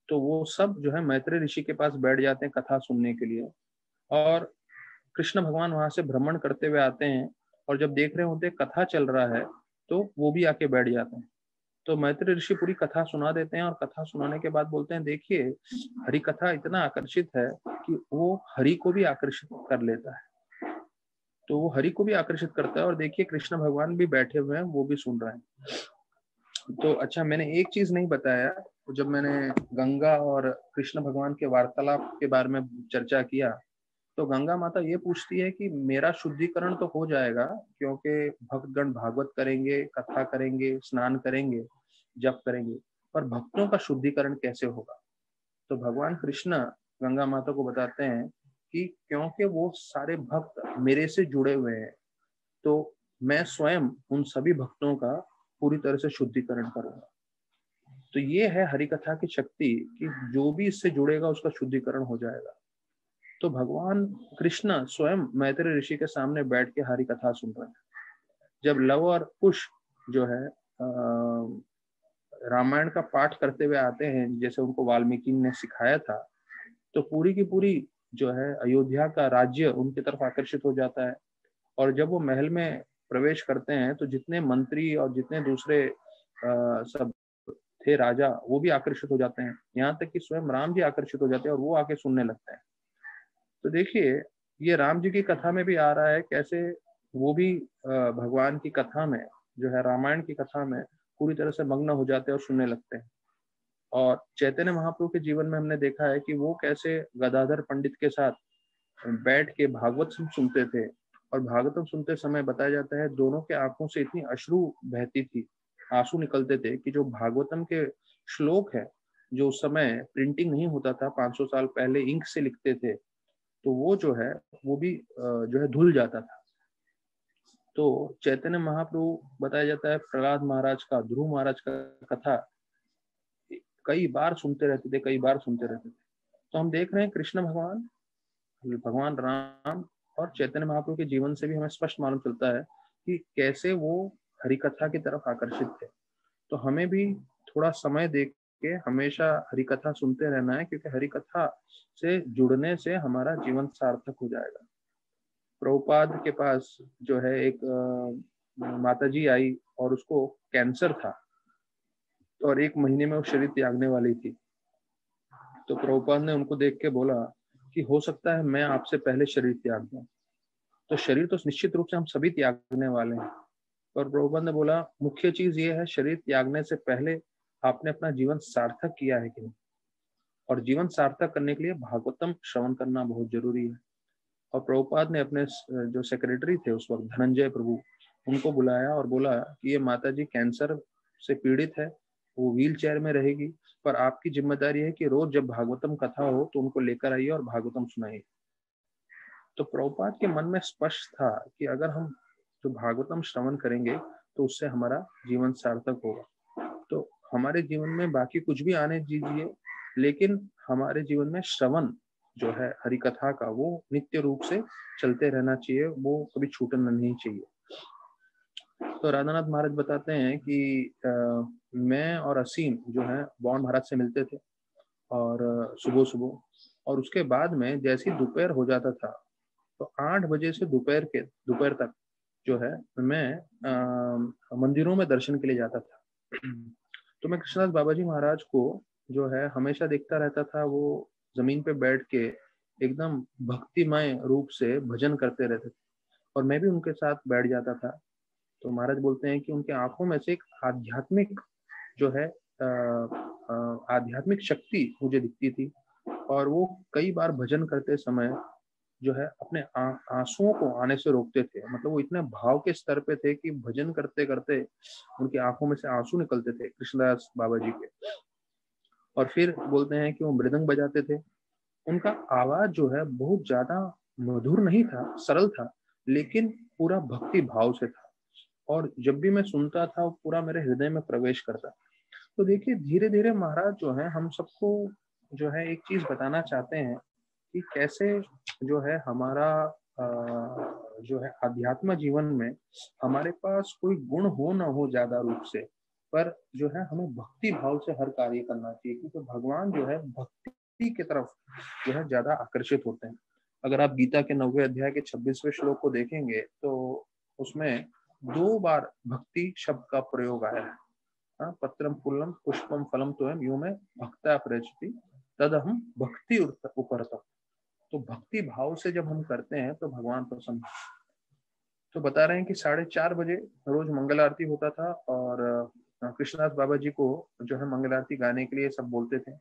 तो वो सब जो है मैत्रेय ऋषि के पास बैठ जाते हैं कथा सुनने के लिए और कृष्ण भगवान वहाँ से भ्रमण करते हुए आते हैं। और जब देख रहे होते कथा चल रहा है तो वो भी आके बैठ जाते हैं। तो मैत्री ऋषि पूरी कथा सुना देते हैं और कथा सुनाने के बाद बोलते हैं, देखिए, हरि कथा इतना आकर्षित है कि वो हरि को भी आकर्षित कर लेता है। तो वो हरि को भी आकर्षित करता है और देखिए, कृष्ण भगवान भी बैठे हुए हैं, वो भी सुन रहे हैं। तो अच्छा मैंने एक चीज़ नहीं बताया, जब मैंने गंगा और कृष्ण भगवान के वार्तालाप के बारे में चर्चा किया तो गंगा माता ये पूछती है कि मेरा शुद्धिकरण तो हो जाएगा, क्योंकि भक्तगण भागवत करेंगे, कथा करेंगे, स्नान करेंगे, जप करेंगे, पर भक्तों का शुद्धिकरण कैसे होगा? तो भगवान कृष्ण गंगा माता को बताते हैं कि क्योंकि वो सारे भक्त मेरे से जुड़े हुए हैं तो मैं स्वयं उन सभी भक्तों का पूरी तरह से शुद्धिकरण करूँगा। तो ये है हरि कथा की शक्ति कि जो भी इससे जुड़ेगा उसका शुद्धिकरण हो जाएगा। तो भगवान कृष्ण स्वयं मैत्री ऋषि के सामने बैठ के हरि कथा सुन रहे हैं। जब लव और कुश जो है रामायण का पाठ करते हुए आते हैं जैसे उनको वाल्मीकि ने सिखाया था तो पूरी की पूरी जो है अयोध्या का राज्य उनकी तरफ़ आकर्षित हो जाता है। और जब वो महल में प्रवेश करते हैं तो जितने मंत्री और जितने दूसरे आ, सब थे राजा वो भी आकर्षित हो जाते हैं। यहाँ तक कि स्वयं राम जी आकर्षित हो जाते हैं और वो आके सुनने लगते हैं। तो देखिए, ये राम जी की कथा में भी आ रहा है कैसे वो भी भगवान की कथा में, जो है रामायण की कथा में पूरी तरह से मग्न हो जाते हैं और सुनने लगते हैं। और चैतन्य महाप्रभु के जीवन में हमने देखा है कि वो कैसे गदाधर पंडित के साथ बैठ के भागवत सुनते थे और भागवतम सुनते समय बताया जाता है दोनों के आँखों से इतनी अश्रु बहती थी, आँसू निकलते थे कि जो भागवतम के श्लोक है, जो उस समय प्रिंटिंग नहीं होता था 500 साल पहले इंक से लिखते थे तो वो जो है, वो भी जो है धुल जाता था। तो चैतन्य महाप्रभु, बताया जाता है, प्रहलाद महाराज का, ध्रुव महाराज का कथा कई बार सुनते रहते थे, कई बार सुनते रहते थे। तो हम देख रहे हैं, कृष्ण भगवान भगवान राम और चैतन्य महाप्रभु के जीवन से भी हमें स्पष्ट मालूम चलता है कि कैसे वो हरिकथा की तरफ़ आकर्षित थे। तो हमें भी थोड़ा समय दे के हमेशा हरि कथा सुनते रहना है, क्योंकि हरि कथा से जुड़ने से हमारा जीवन सार्थक हो जाएगा। प्रभुपाद के पास जो है एक माता जी आई और उसको कैंसर था और एक महीने में वो शरीर त्यागने वाली थी। तो प्रभुपाद ने उनको देख के बोला कि हो सकता है मैं आपसे पहले शरीर त्याग दूँ। तो शरीर तो निश्चित रूप से हम सभी त्यागने वाले हैं। और प्रभुपाद ने बोला, मुख्य चीज़ ये है, शरीर त्यागने से पहले आपने अपना जीवन सार्थक किया है कि नहीं? और जीवन सार्थक करने के लिए भागवतम श्रवण करना बहुत ज़रूरी है। और प्रभुपाद ने अपने जो सेक्रेटरी थे उस वक्त, धनंजय प्रभु, उनको बुलाया और बोला कि ये माता जी कैंसर से पीड़ित है, वो व्हील चेयर में रहेगी, पर आपकी ज़िम्मेदारी है कि रोज जब भागवतम कथा हो तो उनको लेकर आइए और भागवतम सुनाइए। तो प्रभुपाद के मन में स्पष्ट था कि अगर हम जो भागवतम श्रवण करेंगे तो उससे हमारा जीवन सार्थक होगा। हमारे जीवन में बाकी कुछ भी आने दीजिए लेकिन हमारे जीवन में श्रवण जो है हरि कथा का वो नित्य रूप से चलते रहना चाहिए वो कभी छूटना नहीं चाहिए। तो राधानाथ महाराज बताते हैं कि आ, मैं और असीम जो है बौन महाराज से मिलते थे और सुबह सुबह और उसके बाद में जैसी दोपहर हो जाता था तो आठ बजे से दोपहर के दोपहर तक जो है मैं आ, मंदिरों में दर्शन के लिए जाता था। तो मैं कृष्णदास बाबा जी महाराज को जो है हमेशा देखता रहता था, वो ज़मीन पे बैठ के एकदम भक्तिमय रूप से भजन करते रहते थे। और मैं भी उनके साथ बैठ जाता था। तो महाराज बोलते हैं कि उनके आँखों में से एक आध्यात्मिक जो है आध्यात्मिक शक्ति मुझे दिखती थी। और वो कई बार भजन करते समय जो है अपने आंसुओं को आने से रोकते थे। मतलब वो इतने भाव के स्तर पे थे कि भजन करते करते उनकी आँखों में से आँसू निकलते थे कृष्णदास बाबा जी के। और फिर बोलते हैं कि वो मृदंग बजाते थे। उनका आवाज़ जो है बहुत ज़्यादा मधुर नहीं था, सरल था, लेकिन पूरा भक्ति भाव से था। और जब भी मैं सुनता था पूरा मेरे हृदय में प्रवेश करता। तो देखिए धीरे धीरे महाराज जो है, हम सबको जो है एक चीज़ बताना चाहते हैं कि कैसे जो है हमारा जो है अध्यात्म जीवन में हमारे पास कोई गुण हो ना हो ज़्यादा रूप से, पर जो है हमें भक्ति भाव से हर कार्य करना चाहिए, क्योंकि भगवान जो है भक्ति की तरफ़ जो है ज़्यादा आकर्षित होते हैं। अगर आप गीता के नवे अध्याय के छब्बीसवें श्लोक को देखेंगे तो उसमें दो बार भक्ति शब्द का प्रयोग आया है। पत्रम फूलम पुष्पम फलम तो यू में भक्ता प्रचती तद हम भक्ति उपरतम। तो भक्ति भाव से जब हम करते हैं तो भगवान प्रसन्न तो बता रहे हैं कि साढ़े चार बजे रोज मंगल आरती होता था और कृष्णदास बाबा जी को जो है मंगल आरती गाने के लिए सब बोलते थे।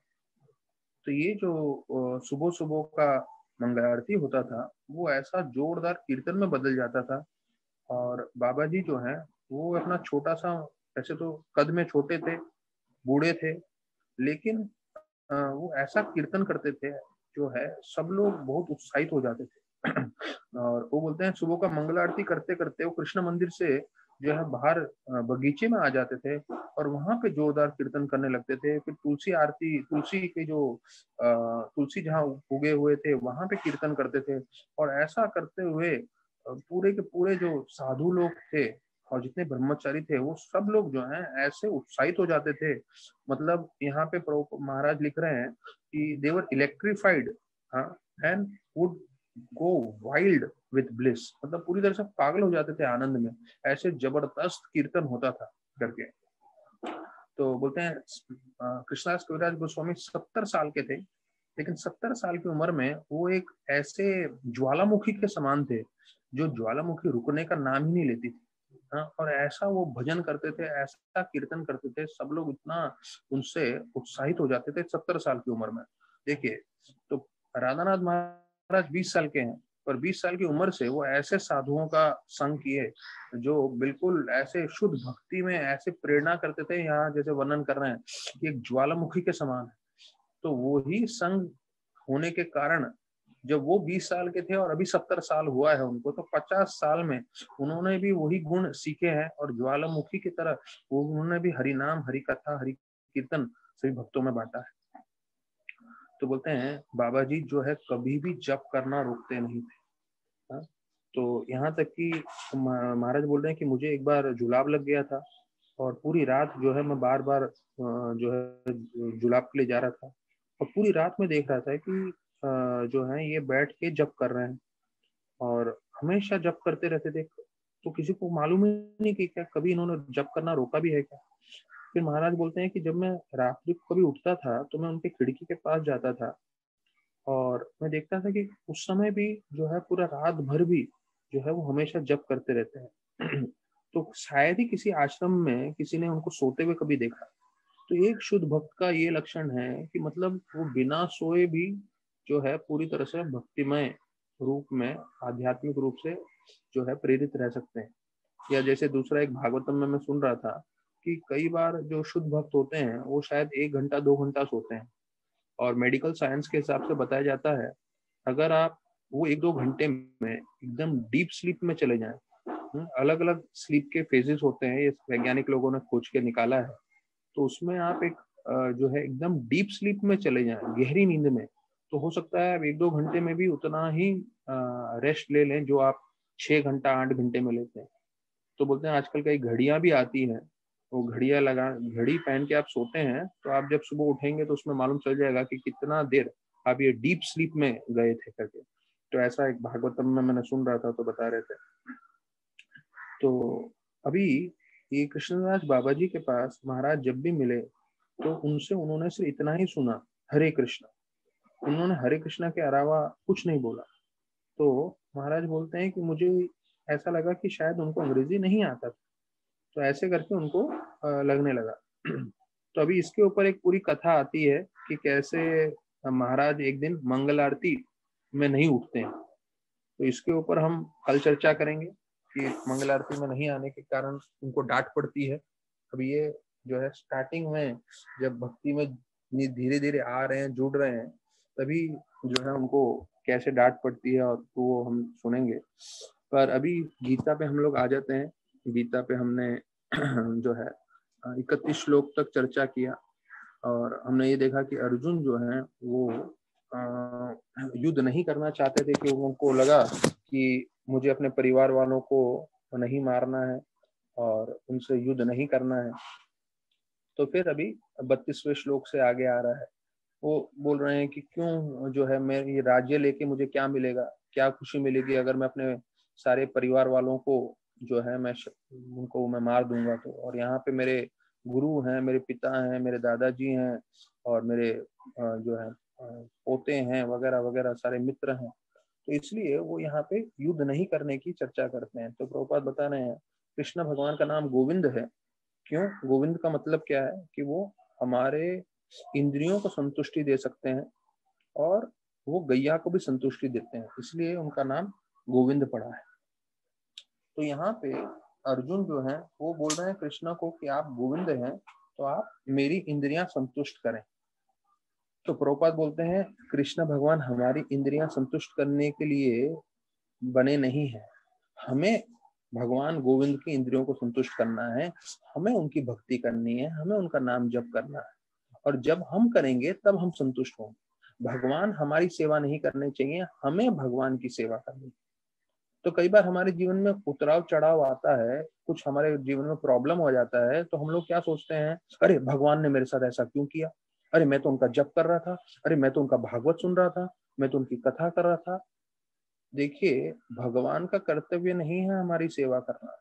तो ये जो सुबह सुबह का मंगल आरती होता था, वो ऐसा जोरदार कीर्तन में बदल जाता था और बाबा जी जो है, वो अपना छोटा सा, ऐसे तो कद में छोटे थे, बूढ़े थे, लेकिन वो ऐसा कीर्तन करते थे जो है, सब लोग बहुत उत्साहित हो जाते थे। और वो बोलते हैं, सुबह का मंगल आरती करते करते वो कृष्ण मंदिर से जो है, बाहर बगीचे में आ जाते थे और वहाँ पे जोरदार कीर्तन करने लगते थे। फिर तुलसी आरती, तुलसी के जो तुलसी जहाँ उगे हुए थे, वहाँ पे कीर्तन करते थे। और ऐसा करते हुए पूरे के पूरे जो साधु लोग थे और जितने ब्रह्मचारी थे, वो सब लोग जो हैं, ऐसे उत्साहित हो जाते थे। मतलब यहाँ पे महाराज लिख रहे हैं कि they were electrified and would go wild with bliss मतलब पूरी तरह से पागल हो जाते थे आनंद में। ऐसे ज़बरदस्त कीर्तन होता था करके। तो बोलते हैं कृष्णदास कविराज गोस्वामी सत्तर साल के थे, लेकिन सत्तर साल की उम्र में वो एक ऐसे ज्वालामुखी के समान थे, जो ज्वालामुखी रुकने का नाम ही नहीं लेती थी। और ऐसा वो भजन करते थे, ऐसा कीर्तन करते थे, सब लोग इतना उनसे उत्साहित हो जाते थे सत्तर साल की उम्र में। देखिए तो राधानाथ महाराज बीस साल के हैं पर 20 साल की उम्र से वो ऐसे साधुओं का संग किए, जो बिल्कुल ऐसे शुद्ध भक्ति में ऐसे प्रेरणा करते थे, यहाँ जैसे वर्णन कर रहे हैं कि एक ज्वालामुखी के समान है। तो वो ही संग होने के कारण जब वो 20 साल के थे और अभी 70 साल हुआ है उनको तो 50 साल में उन्होंने भी वही गुण सीखे हैं और ज्वालामुखी की तरह वो उन्होंने भी हरि नाम, हरि कथा, हरि कीर्तन सभी भक्तों में बांटा है। तो बोलते हैं, बाबा जी जो है कभी भी जप करना रोकते नहीं थे। हा? तो यहाँ तक कि महाराज बोल रहे हैं कि मुझे एक बार जुलाब लग गया था और पूरी रात जो है मैं बार बार जो है जुलाब के लिए जा रहा था। और पूरी रात में देख रहा था कि जो है, ये बैठ के जप कर रहे हैं। और हमेशा जप करते रहते थे। तो किसी को मालूम ही नहीं कि क्या कभी इन्होंने जप करना रोका भी है क्या? फिर महाराज बोलते हैं कि जब मैं रात्रि को कभी उठता था तो मैं उनके खिड़की के पास जाता था। और मैं देखता था कि उस समय भी जो है, पूरा रात भर भी जो है, वो हमेशा जप करते रहते हैं। तो शायद ही किसी आश्रम में किसी ने उनको सोते हुए कभी देखा। तो एक शुद्ध भक्त का ये लक्षण है कि मतलब वो बिना सोए भी जो है पूरी तरह से भक्तिमय रूप में, आध्यात्मिक रूप से जो है प्रेरित रह सकते हैं। या जैसे दूसरा एक भागवतम में मैं सुन रहा था कि कई बार जो शुद्ध भक्त होते हैं, वो शायद एक घंटा, दो घंटा सोते हैं। और मेडिकल साइंस के हिसाब से बताया जाता है, अगर आप वो एक दो घंटे में एकदम डीप स्लीप में चले जाएँ अलग अलग स्लीप के फेजेस होते हैं, ये वैज्ञानिक लोगों ने खोज के निकाला है तो उसमें आप एक जो है एकदम डीप स्लीप में चले जाएँ, गहरी नींद में तो हो सकता है आप एक दो घंटे में भी उतना ही रेस्ट ले लें जो आप छह घंटा, आठ घंटे में लेते हैं। तो बोलते हैं आजकल कई घड़ियाँ भी आती हैं। वो घड़िया लगा, घड़ी पहन के आप सोते हैं तो आप जब सुबह उठेंगे तो उसमें मालूम चल जाएगा कि कितना देर आप ये डीप स्लीप में गए थे करके। तो ऐसा एक भागवतम में मैंने सुन रहा था तो बता रहे थे। तो अभी ये कृष्णदास बाबा जी के पास महाराज जब भी मिले तो उनसे उन्होंने सिर्फ़ इतना ही सुना, हरे कृष्ण। उन्होंने हरे कृष्णा के अलावा कुछ नहीं बोला। तो महाराज बोलते हैं कि मुझे ऐसा लगा कि शायद उनको अंग्रेज़ी नहीं आता था। तो ऐसे करके उनको लगने लगा। तो अभी इसके ऊपर एक पूरी कथा आती है कि कैसे महाराज एक दिन मंगल आरती में नहीं उठते हैं। तो इसके ऊपर हम कल चर्चा करेंगे कि मंगल आरती में नहीं आने के कारण उनको डांट पड़ती है। अभी ये जो है स्टार्टिंग में जब भक्ति में धीरे धीरे आ रहे हैं, जुड़ रहे हैं तभी जो है उनको कैसे डांट पड़ती है और तो वो हम सुनेंगे। पर अभी गीता पे हम लोग आ जाते हैं। गीता पे हमने जो है इकतीस श्लोक तक चर्चा किया और हमने ये देखा कि अर्जुन जो है वो युद्ध नहीं करना चाहते थे कि उनको लगा कि मुझे अपने परिवार वालों को नहीं मारना है और उनसे युद्ध नहीं करना है। तो फिर अभी बत्तीसवें श्लोक से आगे आ रहा है। वो बोल रहे हैं कि क्यों जो है मैं ये राज्य लेके मुझे क्या मिलेगा? क्या खुशी मिलेगी अगर मैं अपने सारे परिवार वालों को जो है मैं उनको मैं मार दूँगा तो? और यहाँ पे मेरे गुरु हैं, मेरे पिता हैं, मेरे दादाजी हैं और मेरे जो है पोते हैं वगैरह वगैरह सारे मित्र हैं। तो इसलिए वो यहाँ पे युद्ध नहीं करने की चर्चा करते हैं। तो प्रभुपाद बता रहे हैं, कृष्ण भगवान का नाम गोविंद है। क्यों? गोविंद का मतलब क्या है कि वो हमारे इंद्रियों को संतुष्टि दे सकते हैं और वो गैया को भी संतुष्टि देते हैं। इसलिए उनका नाम गोविंद पड़ा है। तो यहाँ पे अर्जुन जो है, वो बोल रहे हैं, कृष्णा को कि आप गोविंद हैं तो आप मेरी इंद्रियाँ संतुष्ट करें। तो प्रोपात बोलते हैं, कृष्ण भगवान हमारी इंद्रियाँ संतुष्ट करने के लिए बने नहीं है। हमें भगवान गोविंद की इंद्रियों को संतुष्ट करना है। हमें उनकी भक्ति करनी है। हमें उनका नाम जप करना है। और जब हम करेंगे, तब हम संतुष्ट होंगे। भगवान हमारी सेवा नहीं करनी चाहिए, हमें भगवान की सेवा करनी। तो कई बार हमारे जीवन में उतराव चढ़ाव आता है, कुछ हमारे जीवन में प्रॉब्लम हो जाता है तो हम लोग क्या सोचते हैं, अरे, भगवान ने मेरे साथ ऐसा क्यों किया? अरे, मैं तो उनका जप कर रहा था, अरे, मैं तो उनका भागवत सुन रहा था, मैं तो उनकी कथा कर रहा था। देखिए, भगवान का कर्तव्य नहीं है हमारी सेवा करना।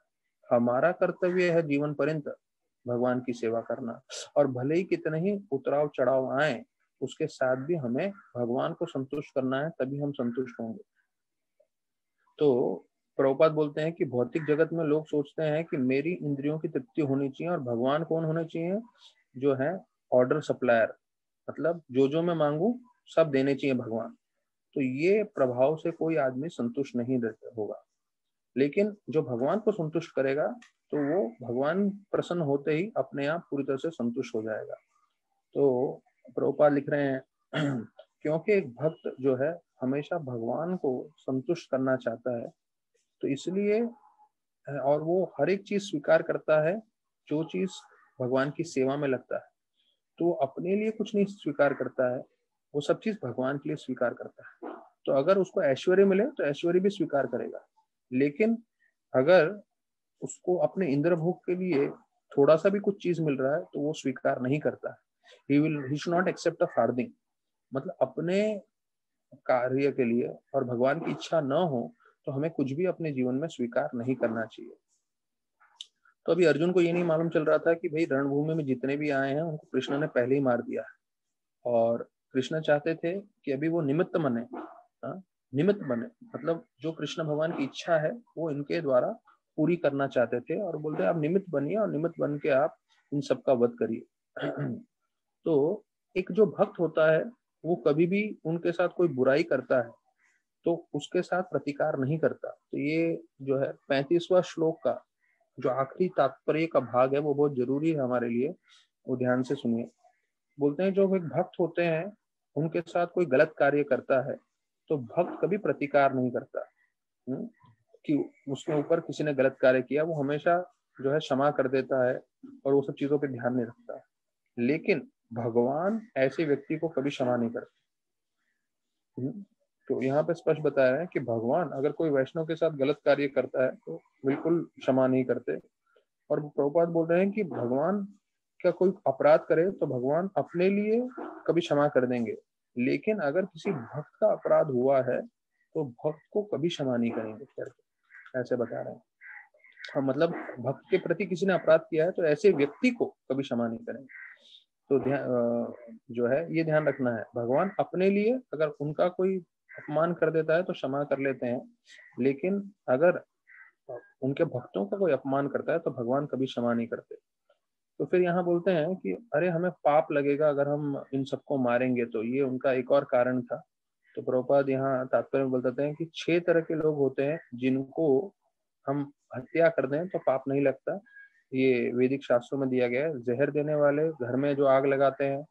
हमारा कर्तव्य है जीवन पर्यंत भगवान की सेवा करना। और भले ही कितने ही उतराव चढ़ाव आए, उसके साथ भी हमें भगवान को संतुष्ट करना है, तभी हम संतुष्ट होंगे। तो प्रभुपाद बोलते हैं कि भौतिक जगत में लोग सोचते हैं कि मेरी इंद्रियों की तृप्ति होनी चाहिए और भगवान कौन होने चाहिए? जो है ऑर्डर सप्लायर मतलब जो जो मैं मांगू, सब देने चाहिए भगवान। तो ये प्रभाव से कोई आदमी संतुष्ट नहीं होगा। लेकिन जो भगवान को संतुष्ट करेगा तो वो भगवान प्रसन्न होते ही अपने आप पूरी तरह से संतुष्ट हो जाएगा। तो प्रभुपाद लिख रहे हैं, क्योंकि एक भक्त जो है, हमेशा भगवान को संतुष्ट करना चाहता है तो इसलिए और वो हर एक चीज़ स्वीकार करता है, जो चीज़ भगवान की सेवा में लगता है तो अपने लिए कुछ नहीं स्वीकार करता है, वो सब चीज़ भगवान के लिए स्वीकार करता है। तो अगर उसको ऐश्वर्य मिले तो ऐश्वर्य भी स्वीकार करेगा। लेकिन अगर उसको अपने इंद्र भोग के लिए थोड़ा सा भी कुछ चीज़ मिल रहा है तो वो स्वीकार नहीं करता ही। Will he should not accept a farthing मतलब अपने कार्य के लिए और भगवान की इच्छा न हो तो हमें कुछ भी अपने जीवन में स्वीकार नहीं करना चाहिए। तो अभी अर्जुन को ये नहीं मालूम चल रहा था कि भाई रणभूमि में जितने भी आए हैं उनको कृष्ण ने पहले ही मार दिया है। और कृष्ण चाहते थे कि अभी वो निमित्त बने हाँ, निमित्त बने। मतलब जो कृष्ण भगवान की इच्छा है, वो इनके द्वारा पूरी करना चाहते थे और बोलते आप निमित्त बनिए और निमित्त बन के आप इन सबका वध करिए। तो एक जो भक्त होता है, वो कभी भी उनके साथ कोई बुराई करता है तो उसके साथ प्रतिकार नहीं करता। तो ये जो है, पैंतीसवा श्लोक का जो आखिरी तात्पर्य का भाग है, वो बहुत ज़रूरी है हमारे लिए, वो ध्यान से सुनिए। बोलते हैं, जो एक भक्त होते हैं, उनके साथ कोई गलत कार्य करता है तो भक्त कभी प्रतिकार नहीं करता? हम्म? कि उसके ऊपर किसी ने गलत कार्य किया वो हमेशा जो है क्षमा कर देता है और वो सब चीज़ों पे ध्यान नहीं रखता लेकिन भगवान ऐसे व्यक्ति को कभी क्षमा नहीं करते हम्म, तो यहाँ पे स्पष्ट बताया है कि भगवान अगर कोई वैष्णव के साथ गलत कार्य करता है तो बिल्कुल क्षमा नहीं करते और प्रभुपाद बोल रहे हैं कि भगवान का कोई अपराध करे तो भगवान अपने लिए कभी क्षमा कर देंगे लेकिन अगर किसी भक्त का अपराध हुआ है तो भक्त को कभी क्षमा नहीं करेंगे ऐसे बता रहे हैं। मतलब भक्त के प्रति किसी ने अपराध किया है तो ऐसे व्यक्ति को कभी क्षमा नहीं करेंगे। तो ध्यान जो है, ये ध्यान रखना है। भगवान अपने लिए अगर उनका कोई अपमान कर देता है तो क्षमा कर लेते हैं। लेकिन अगर उनके भक्तों का कोई अपमान करता है तो भगवान कभी क्षमा नहीं करते। तो फिर यहाँ बोलते हैं कि, अरे, हमें पाप लगेगा अगर हम इन सबको मारेंगे। तो ये उनका एक और कारण था। तो प्रभुपाद यहाँ तात्पर्य में बताते हैं कि छह तरह के लोग होते हैं जिनको हम हत्या कर दें तो पाप नहीं लगता। ये वैदिक शास्त्रों में दिया गया है, जहर देने वाले, घर में जो आग लगाते हैं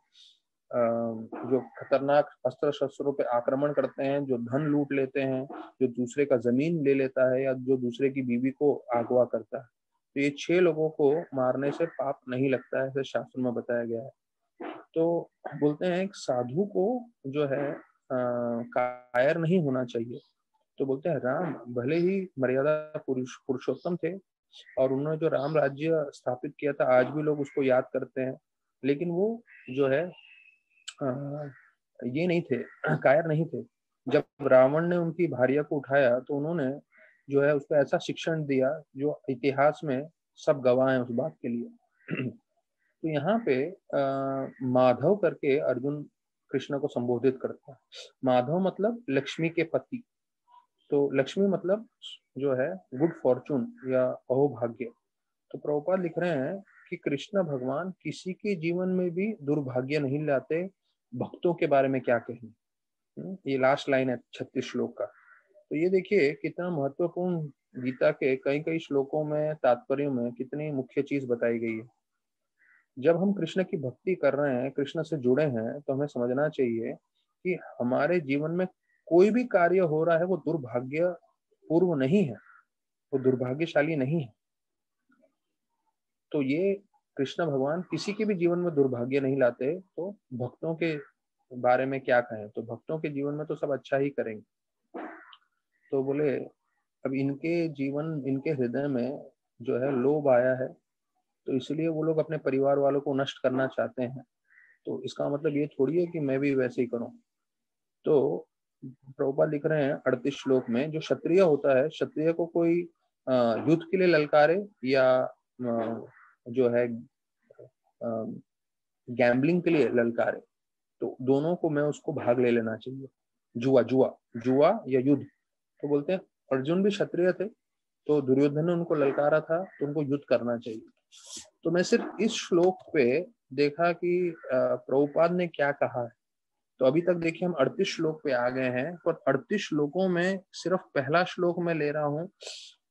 जो खतरनाक अस्त्र शस्त्रों पे आक्रमण करते हैं, जो धन लूट लेते हैं, जो दूसरे का ज़मीन ले लेता है या जो दूसरे की बीवी को आगवा करता है। तो ये छह लोगों को मारने से पाप नहीं लगता है ऐसे शास्त्र में बताया गया है। तो बोलते हैं साधु को जो है कायर नहीं होना चाहिए। तो बोलते हैं राम भले ही मर्यादा पुरुष पुरुषोत्तम थे और उन्होंने जो राम राज्य स्थापित किया था आज भी लोग उसको याद करते हैं लेकिन वो जो है आ, ये नहीं थे कायर नहीं थे। जब रावण ने उनकी भारिया को उठाया तो उन्होंने जो है उसको ऐसा शिक्षण दिया जो इतिहास में सब गवाह हैं उस बात के लिए। तो यहाँ पे आ, माधव करके अर्जुन कृष्ण को संबोधित करता है। माधव मतलब लक्ष्मी के पति। तो लक्ष्मी मतलब जो है गुड फॉर्चून या अहोभाग्य। तो प्रभुपाद लिख रहे हैं कि कृष्ण भगवान किसी के जीवन में भी दुर्भाग्य नहीं लाते भक्तों के बारे में क्या कहें? हम्म, ये लास्ट लाइन है छत्तीस श्लोक का। तो ये देखिए कितना महत्वपूर्ण गीता के कई कई श्लोकों में, तात्पर्य में कितनी मुख्य चीज़ बताई गई है। जब हम कृष्ण की भक्ति कर रहे हैं, कृष्ण से जुड़े हैं तो हमें समझना चाहिए कि हमारे जीवन में कोई भी कार्य हो रहा है, वो दुर्भाग्य पूर्व नहीं है। वो दुर्भाग्यशाली नहीं है। तो ये कृष्ण भगवान किसी के भी जीवन में दुर्भाग्य नहीं लाते तो भक्तों के बारे में क्या कहें? तो भक्तों के जीवन में तो सब अच्छा ही करेंगे। तो बोले, अब इनके जीवन, इनके हृदय में जो है लोभ आया है तो इसलिए वो लोग अपने परिवार वालों को नष्ट करना चाहते हैं। तो इसका मतलब ये थोड़ी है कि मैं भी वैसे ही करूँ। तो प्रभुपाल लिख रहे हैं अड़तीस श्लोक में, जो क्षत्रिय होता है, क्षत्रिय को कोई युद्ध के लिए ललकारे या जो है गैम्बलिंग के लिए ललकारे तो दोनों को मैं उसको भाग ले लेना चाहिए। जुआ जुआ जुआ या युद्ध। तो बोलते हैं, अर्जुन भी क्षत्रिय थे तो दुर्योधन ने उनको ललकारा था तो उनको युद्ध करना चाहिए। तो मैं सिर्फ़ इस श्लोक पे देखा कि प्रभुपाद ने क्या कहा है। तो अभी तक देखिए, हम अड़तीस श्लोक पे आ गए हैं पर अड़तीस श्लोकों में सिर्फ़ पहला श्लोक में ले रहा हूँ।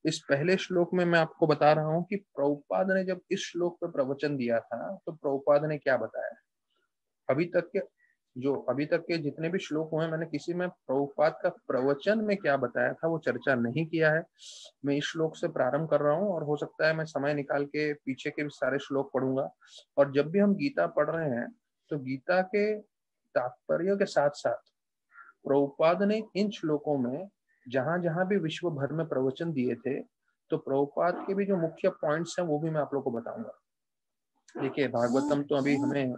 इस पहले श्लोक में मैं आपको बता रहा हूँ कि प्रभुपाद ने जब इस श्लोक पर प्रवचन दिया था तो प्रभुपाद ने क्या बताया? अभी तक के जो अभी तक के जितने भी श्लोक हुए मैंने किसी में प्रभुपात का प्रवचन में क्या बताया था, वो चर्चा नहीं किया है। मैं इस श्लोक से प्रारंभ कर रहा हूँ और हो सकता है मैं समय निकाल के पीछे के भी सारे श्लोक पढ़ूँगा। और जब भी हम गीता पढ़ रहे हैं तो गीता के तात्पर्य के साथ साथ प्रभुपाद ने इन श्लोकों में जहाँ जहाँ भी विश्व भर में प्रवचन दिए थे तो प्रभुपाद के भी जो मुख्य पॉइंट्स हैं, वो भी मैं आप लोग को बताऊँगा। देखिए, भागवतम तो अभी हमें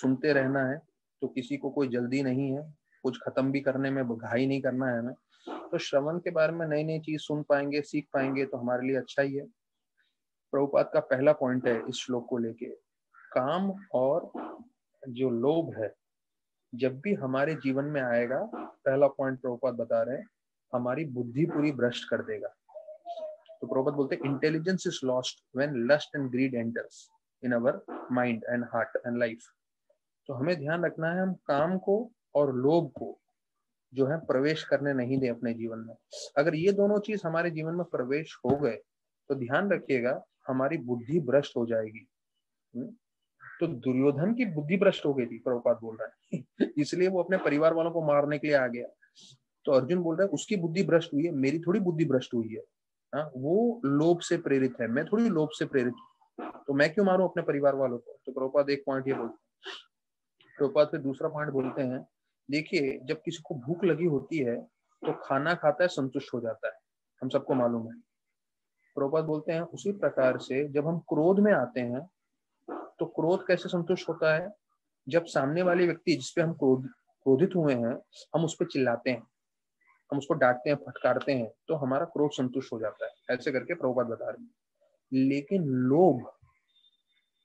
सुनते रहना है तो किसी को कोई जल्दी नहीं है, कुछ खत्म भी करने में घाई नहीं करना है हमें तो श्रवण के बारे में नई नई चीज़ सुन पाएँगे, सीख पाएँगे तो हमारे लिए अच्छा ही है। प्रभुपाद का पहला पॉइंट है इस श्लोक को लेके, काम और जो लोभ है, जब भी हमारे जीवन में आएगा, पहला पॉइंट प्रभुपाद बता रहे हैं, हमारी बुद्धि पूरी भ्रष्ट कर देगा। तो प्रभुपाद बोलते हैं intelligence is lost when lust and greed enters in our mind and heart and life तो हमें ध्यान रखना है हम काम को और लोभ को जो है प्रवेश करने नहीं दें अपने जीवन में। अगर ये दोनों चीज़ हमारे जीवन में प्रवेश हो गए तो ध्यान रखिएगा हमारी बुद्धि भ्रष्ट हो जाएगी। हम्म? तो दुर्योधन की बुद्धि भ्रष्ट हो गई थी प्रभुपात बोल रहा है। इसलिए वो अपने परिवार वालों को मारने के लिए आ गया। तो अर्जुन बोल रहा है, उसकी बुद्धि भ्रष्ट हुई है, मेरी थोड़ी बुद्धि भ्रष्ट हुई है। हा? वो लोभ से प्रेरित है, मैं थोड़ी लोभ से प्रेरित हूँ। तो मैं क्यों मारू अपने परिवार वालों को? तो प्रभुपाद एक पॉइंट ये बोलते प्रभुपाद फिर दूसरा पॉइंट बोलते हैं, देखिए, जब किसी को भूख लगी होती है तो खाना खाता है, संतुष्ट हो जाता है। हम सबको मालूम है। प्रभुपाद बोलते हैं, उसी प्रकार से जब हम क्रोध में आते हैं तो क्रोध कैसे संतुष्ट होता है? जब सामने वाले व्यक्ति जिसपे हम क्रोध, क्रोधित हुए हैं, हम उस पर चिल्लाते हैं, हम उसको डांटते हैं, फटकारते हैं तो हमारा क्रोध संतुष्ट हो जाता है। ऐसे करके प्रभुपाद बता रहे हैं। लेकिन लोभ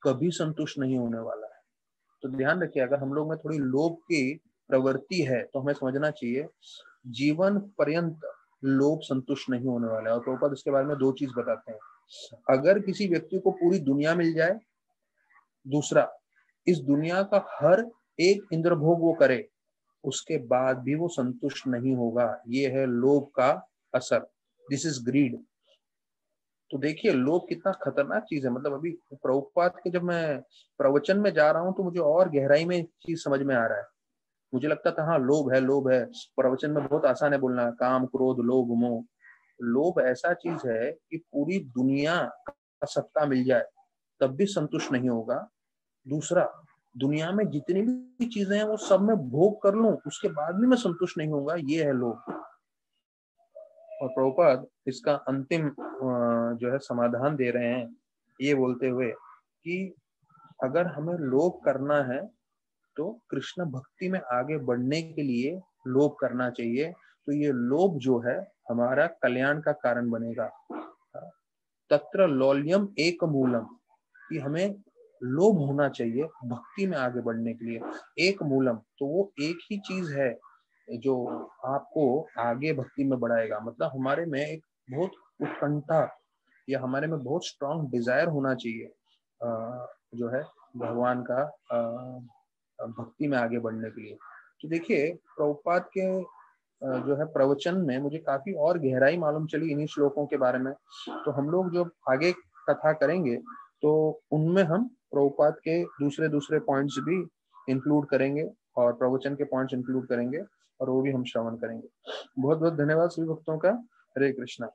कभी संतुष्ट नहीं होने वाला। तो ध्यान रखिए, अगर हम लोग में थोड़ी लोभ की प्रवृत्ति है तो हमें समझना चाहिए, जीवन पर्यंत लोभ संतुष्ट नहीं होने वाला है। और प्रभुपाद इसके बारे में दो चीज़ बताते हैं। अगर किसी व्यक्ति को पूरी दुनिया मिल जाए, दूसरा, इस दुनिया का हर एक इंद्रभोग वो करे, उसके बाद भी वो संतुष्ट नहीं होगा। ये है लोभ का असर। दिस इज़ ग्रीड तो देखिए लोभ कितना खतरनाक चीज़ है। मतलब अभी प्रभुपात के जब मैं प्रवचन में जा रहा हूँ तो मुझे और गहराई में चीज़ समझ में आ रहा है। मुझे लगता था हाँ लोभ है लोभ है। प्रवचन में बहुत आसान है बोलना, काम, क्रोध, लोभ, मोह। लोभ ऐसा चीज़ है कि पूरी दुनिया का सत्ता मिल जाए, तब भी संतुष्ट नहीं होगा। दूसरा, दुनिया में जितनी भी चीज़ें हैं, वो सब मैं भोग कर लूँ, उसके बाद भी मैं संतुष्ट नहीं होगा ये है लोभ। और प्रभुपाद इसका अंतिम जो है समाधान दे रहे हैं, ये बोलते हुए कि अगर हमें लोभ करना है तो कृष्ण भक्ति में आगे बढ़ने के लिए लोभ करना चाहिए। तो ये लोभ जो है, हमारा कल्याण का कारण बनेगा। तत्र लौल्यम एक मूलम कि हमें लोभ होना चाहिए, भक्ति में आगे बढ़ने के लिए। एक मूलम तो वो एक ही चीज़ है जो आपको आगे भक्ति में बढ़ाएगा। मतलब हमारे में एक बहुत उत्कंठा या हमारे में बहुत स्ट्रांग डिज़ायर होना चाहिए जो है भगवान का भक्ति में आगे बढ़ने के लिए। तो देखिए, प्रभुपाद के जो है प्रवचन में मुझे काफ़ी और गहराई मालूम चली इन्हीं श्लोकों के बारे में। तो हम लोग जो आगे कथा करेंगे तो उनमें हम प्रभुपाद के दूसरे दूसरे पॉइंट्स भी इंक्लूड करेंगे और प्रवचन के पॉइंट्स इंक्लूड करेंगे। और वो भी हम श्रवण करेंगे। बहुत बहुत धन्यवाद सभी भक्तों का। हरे कृष्णा।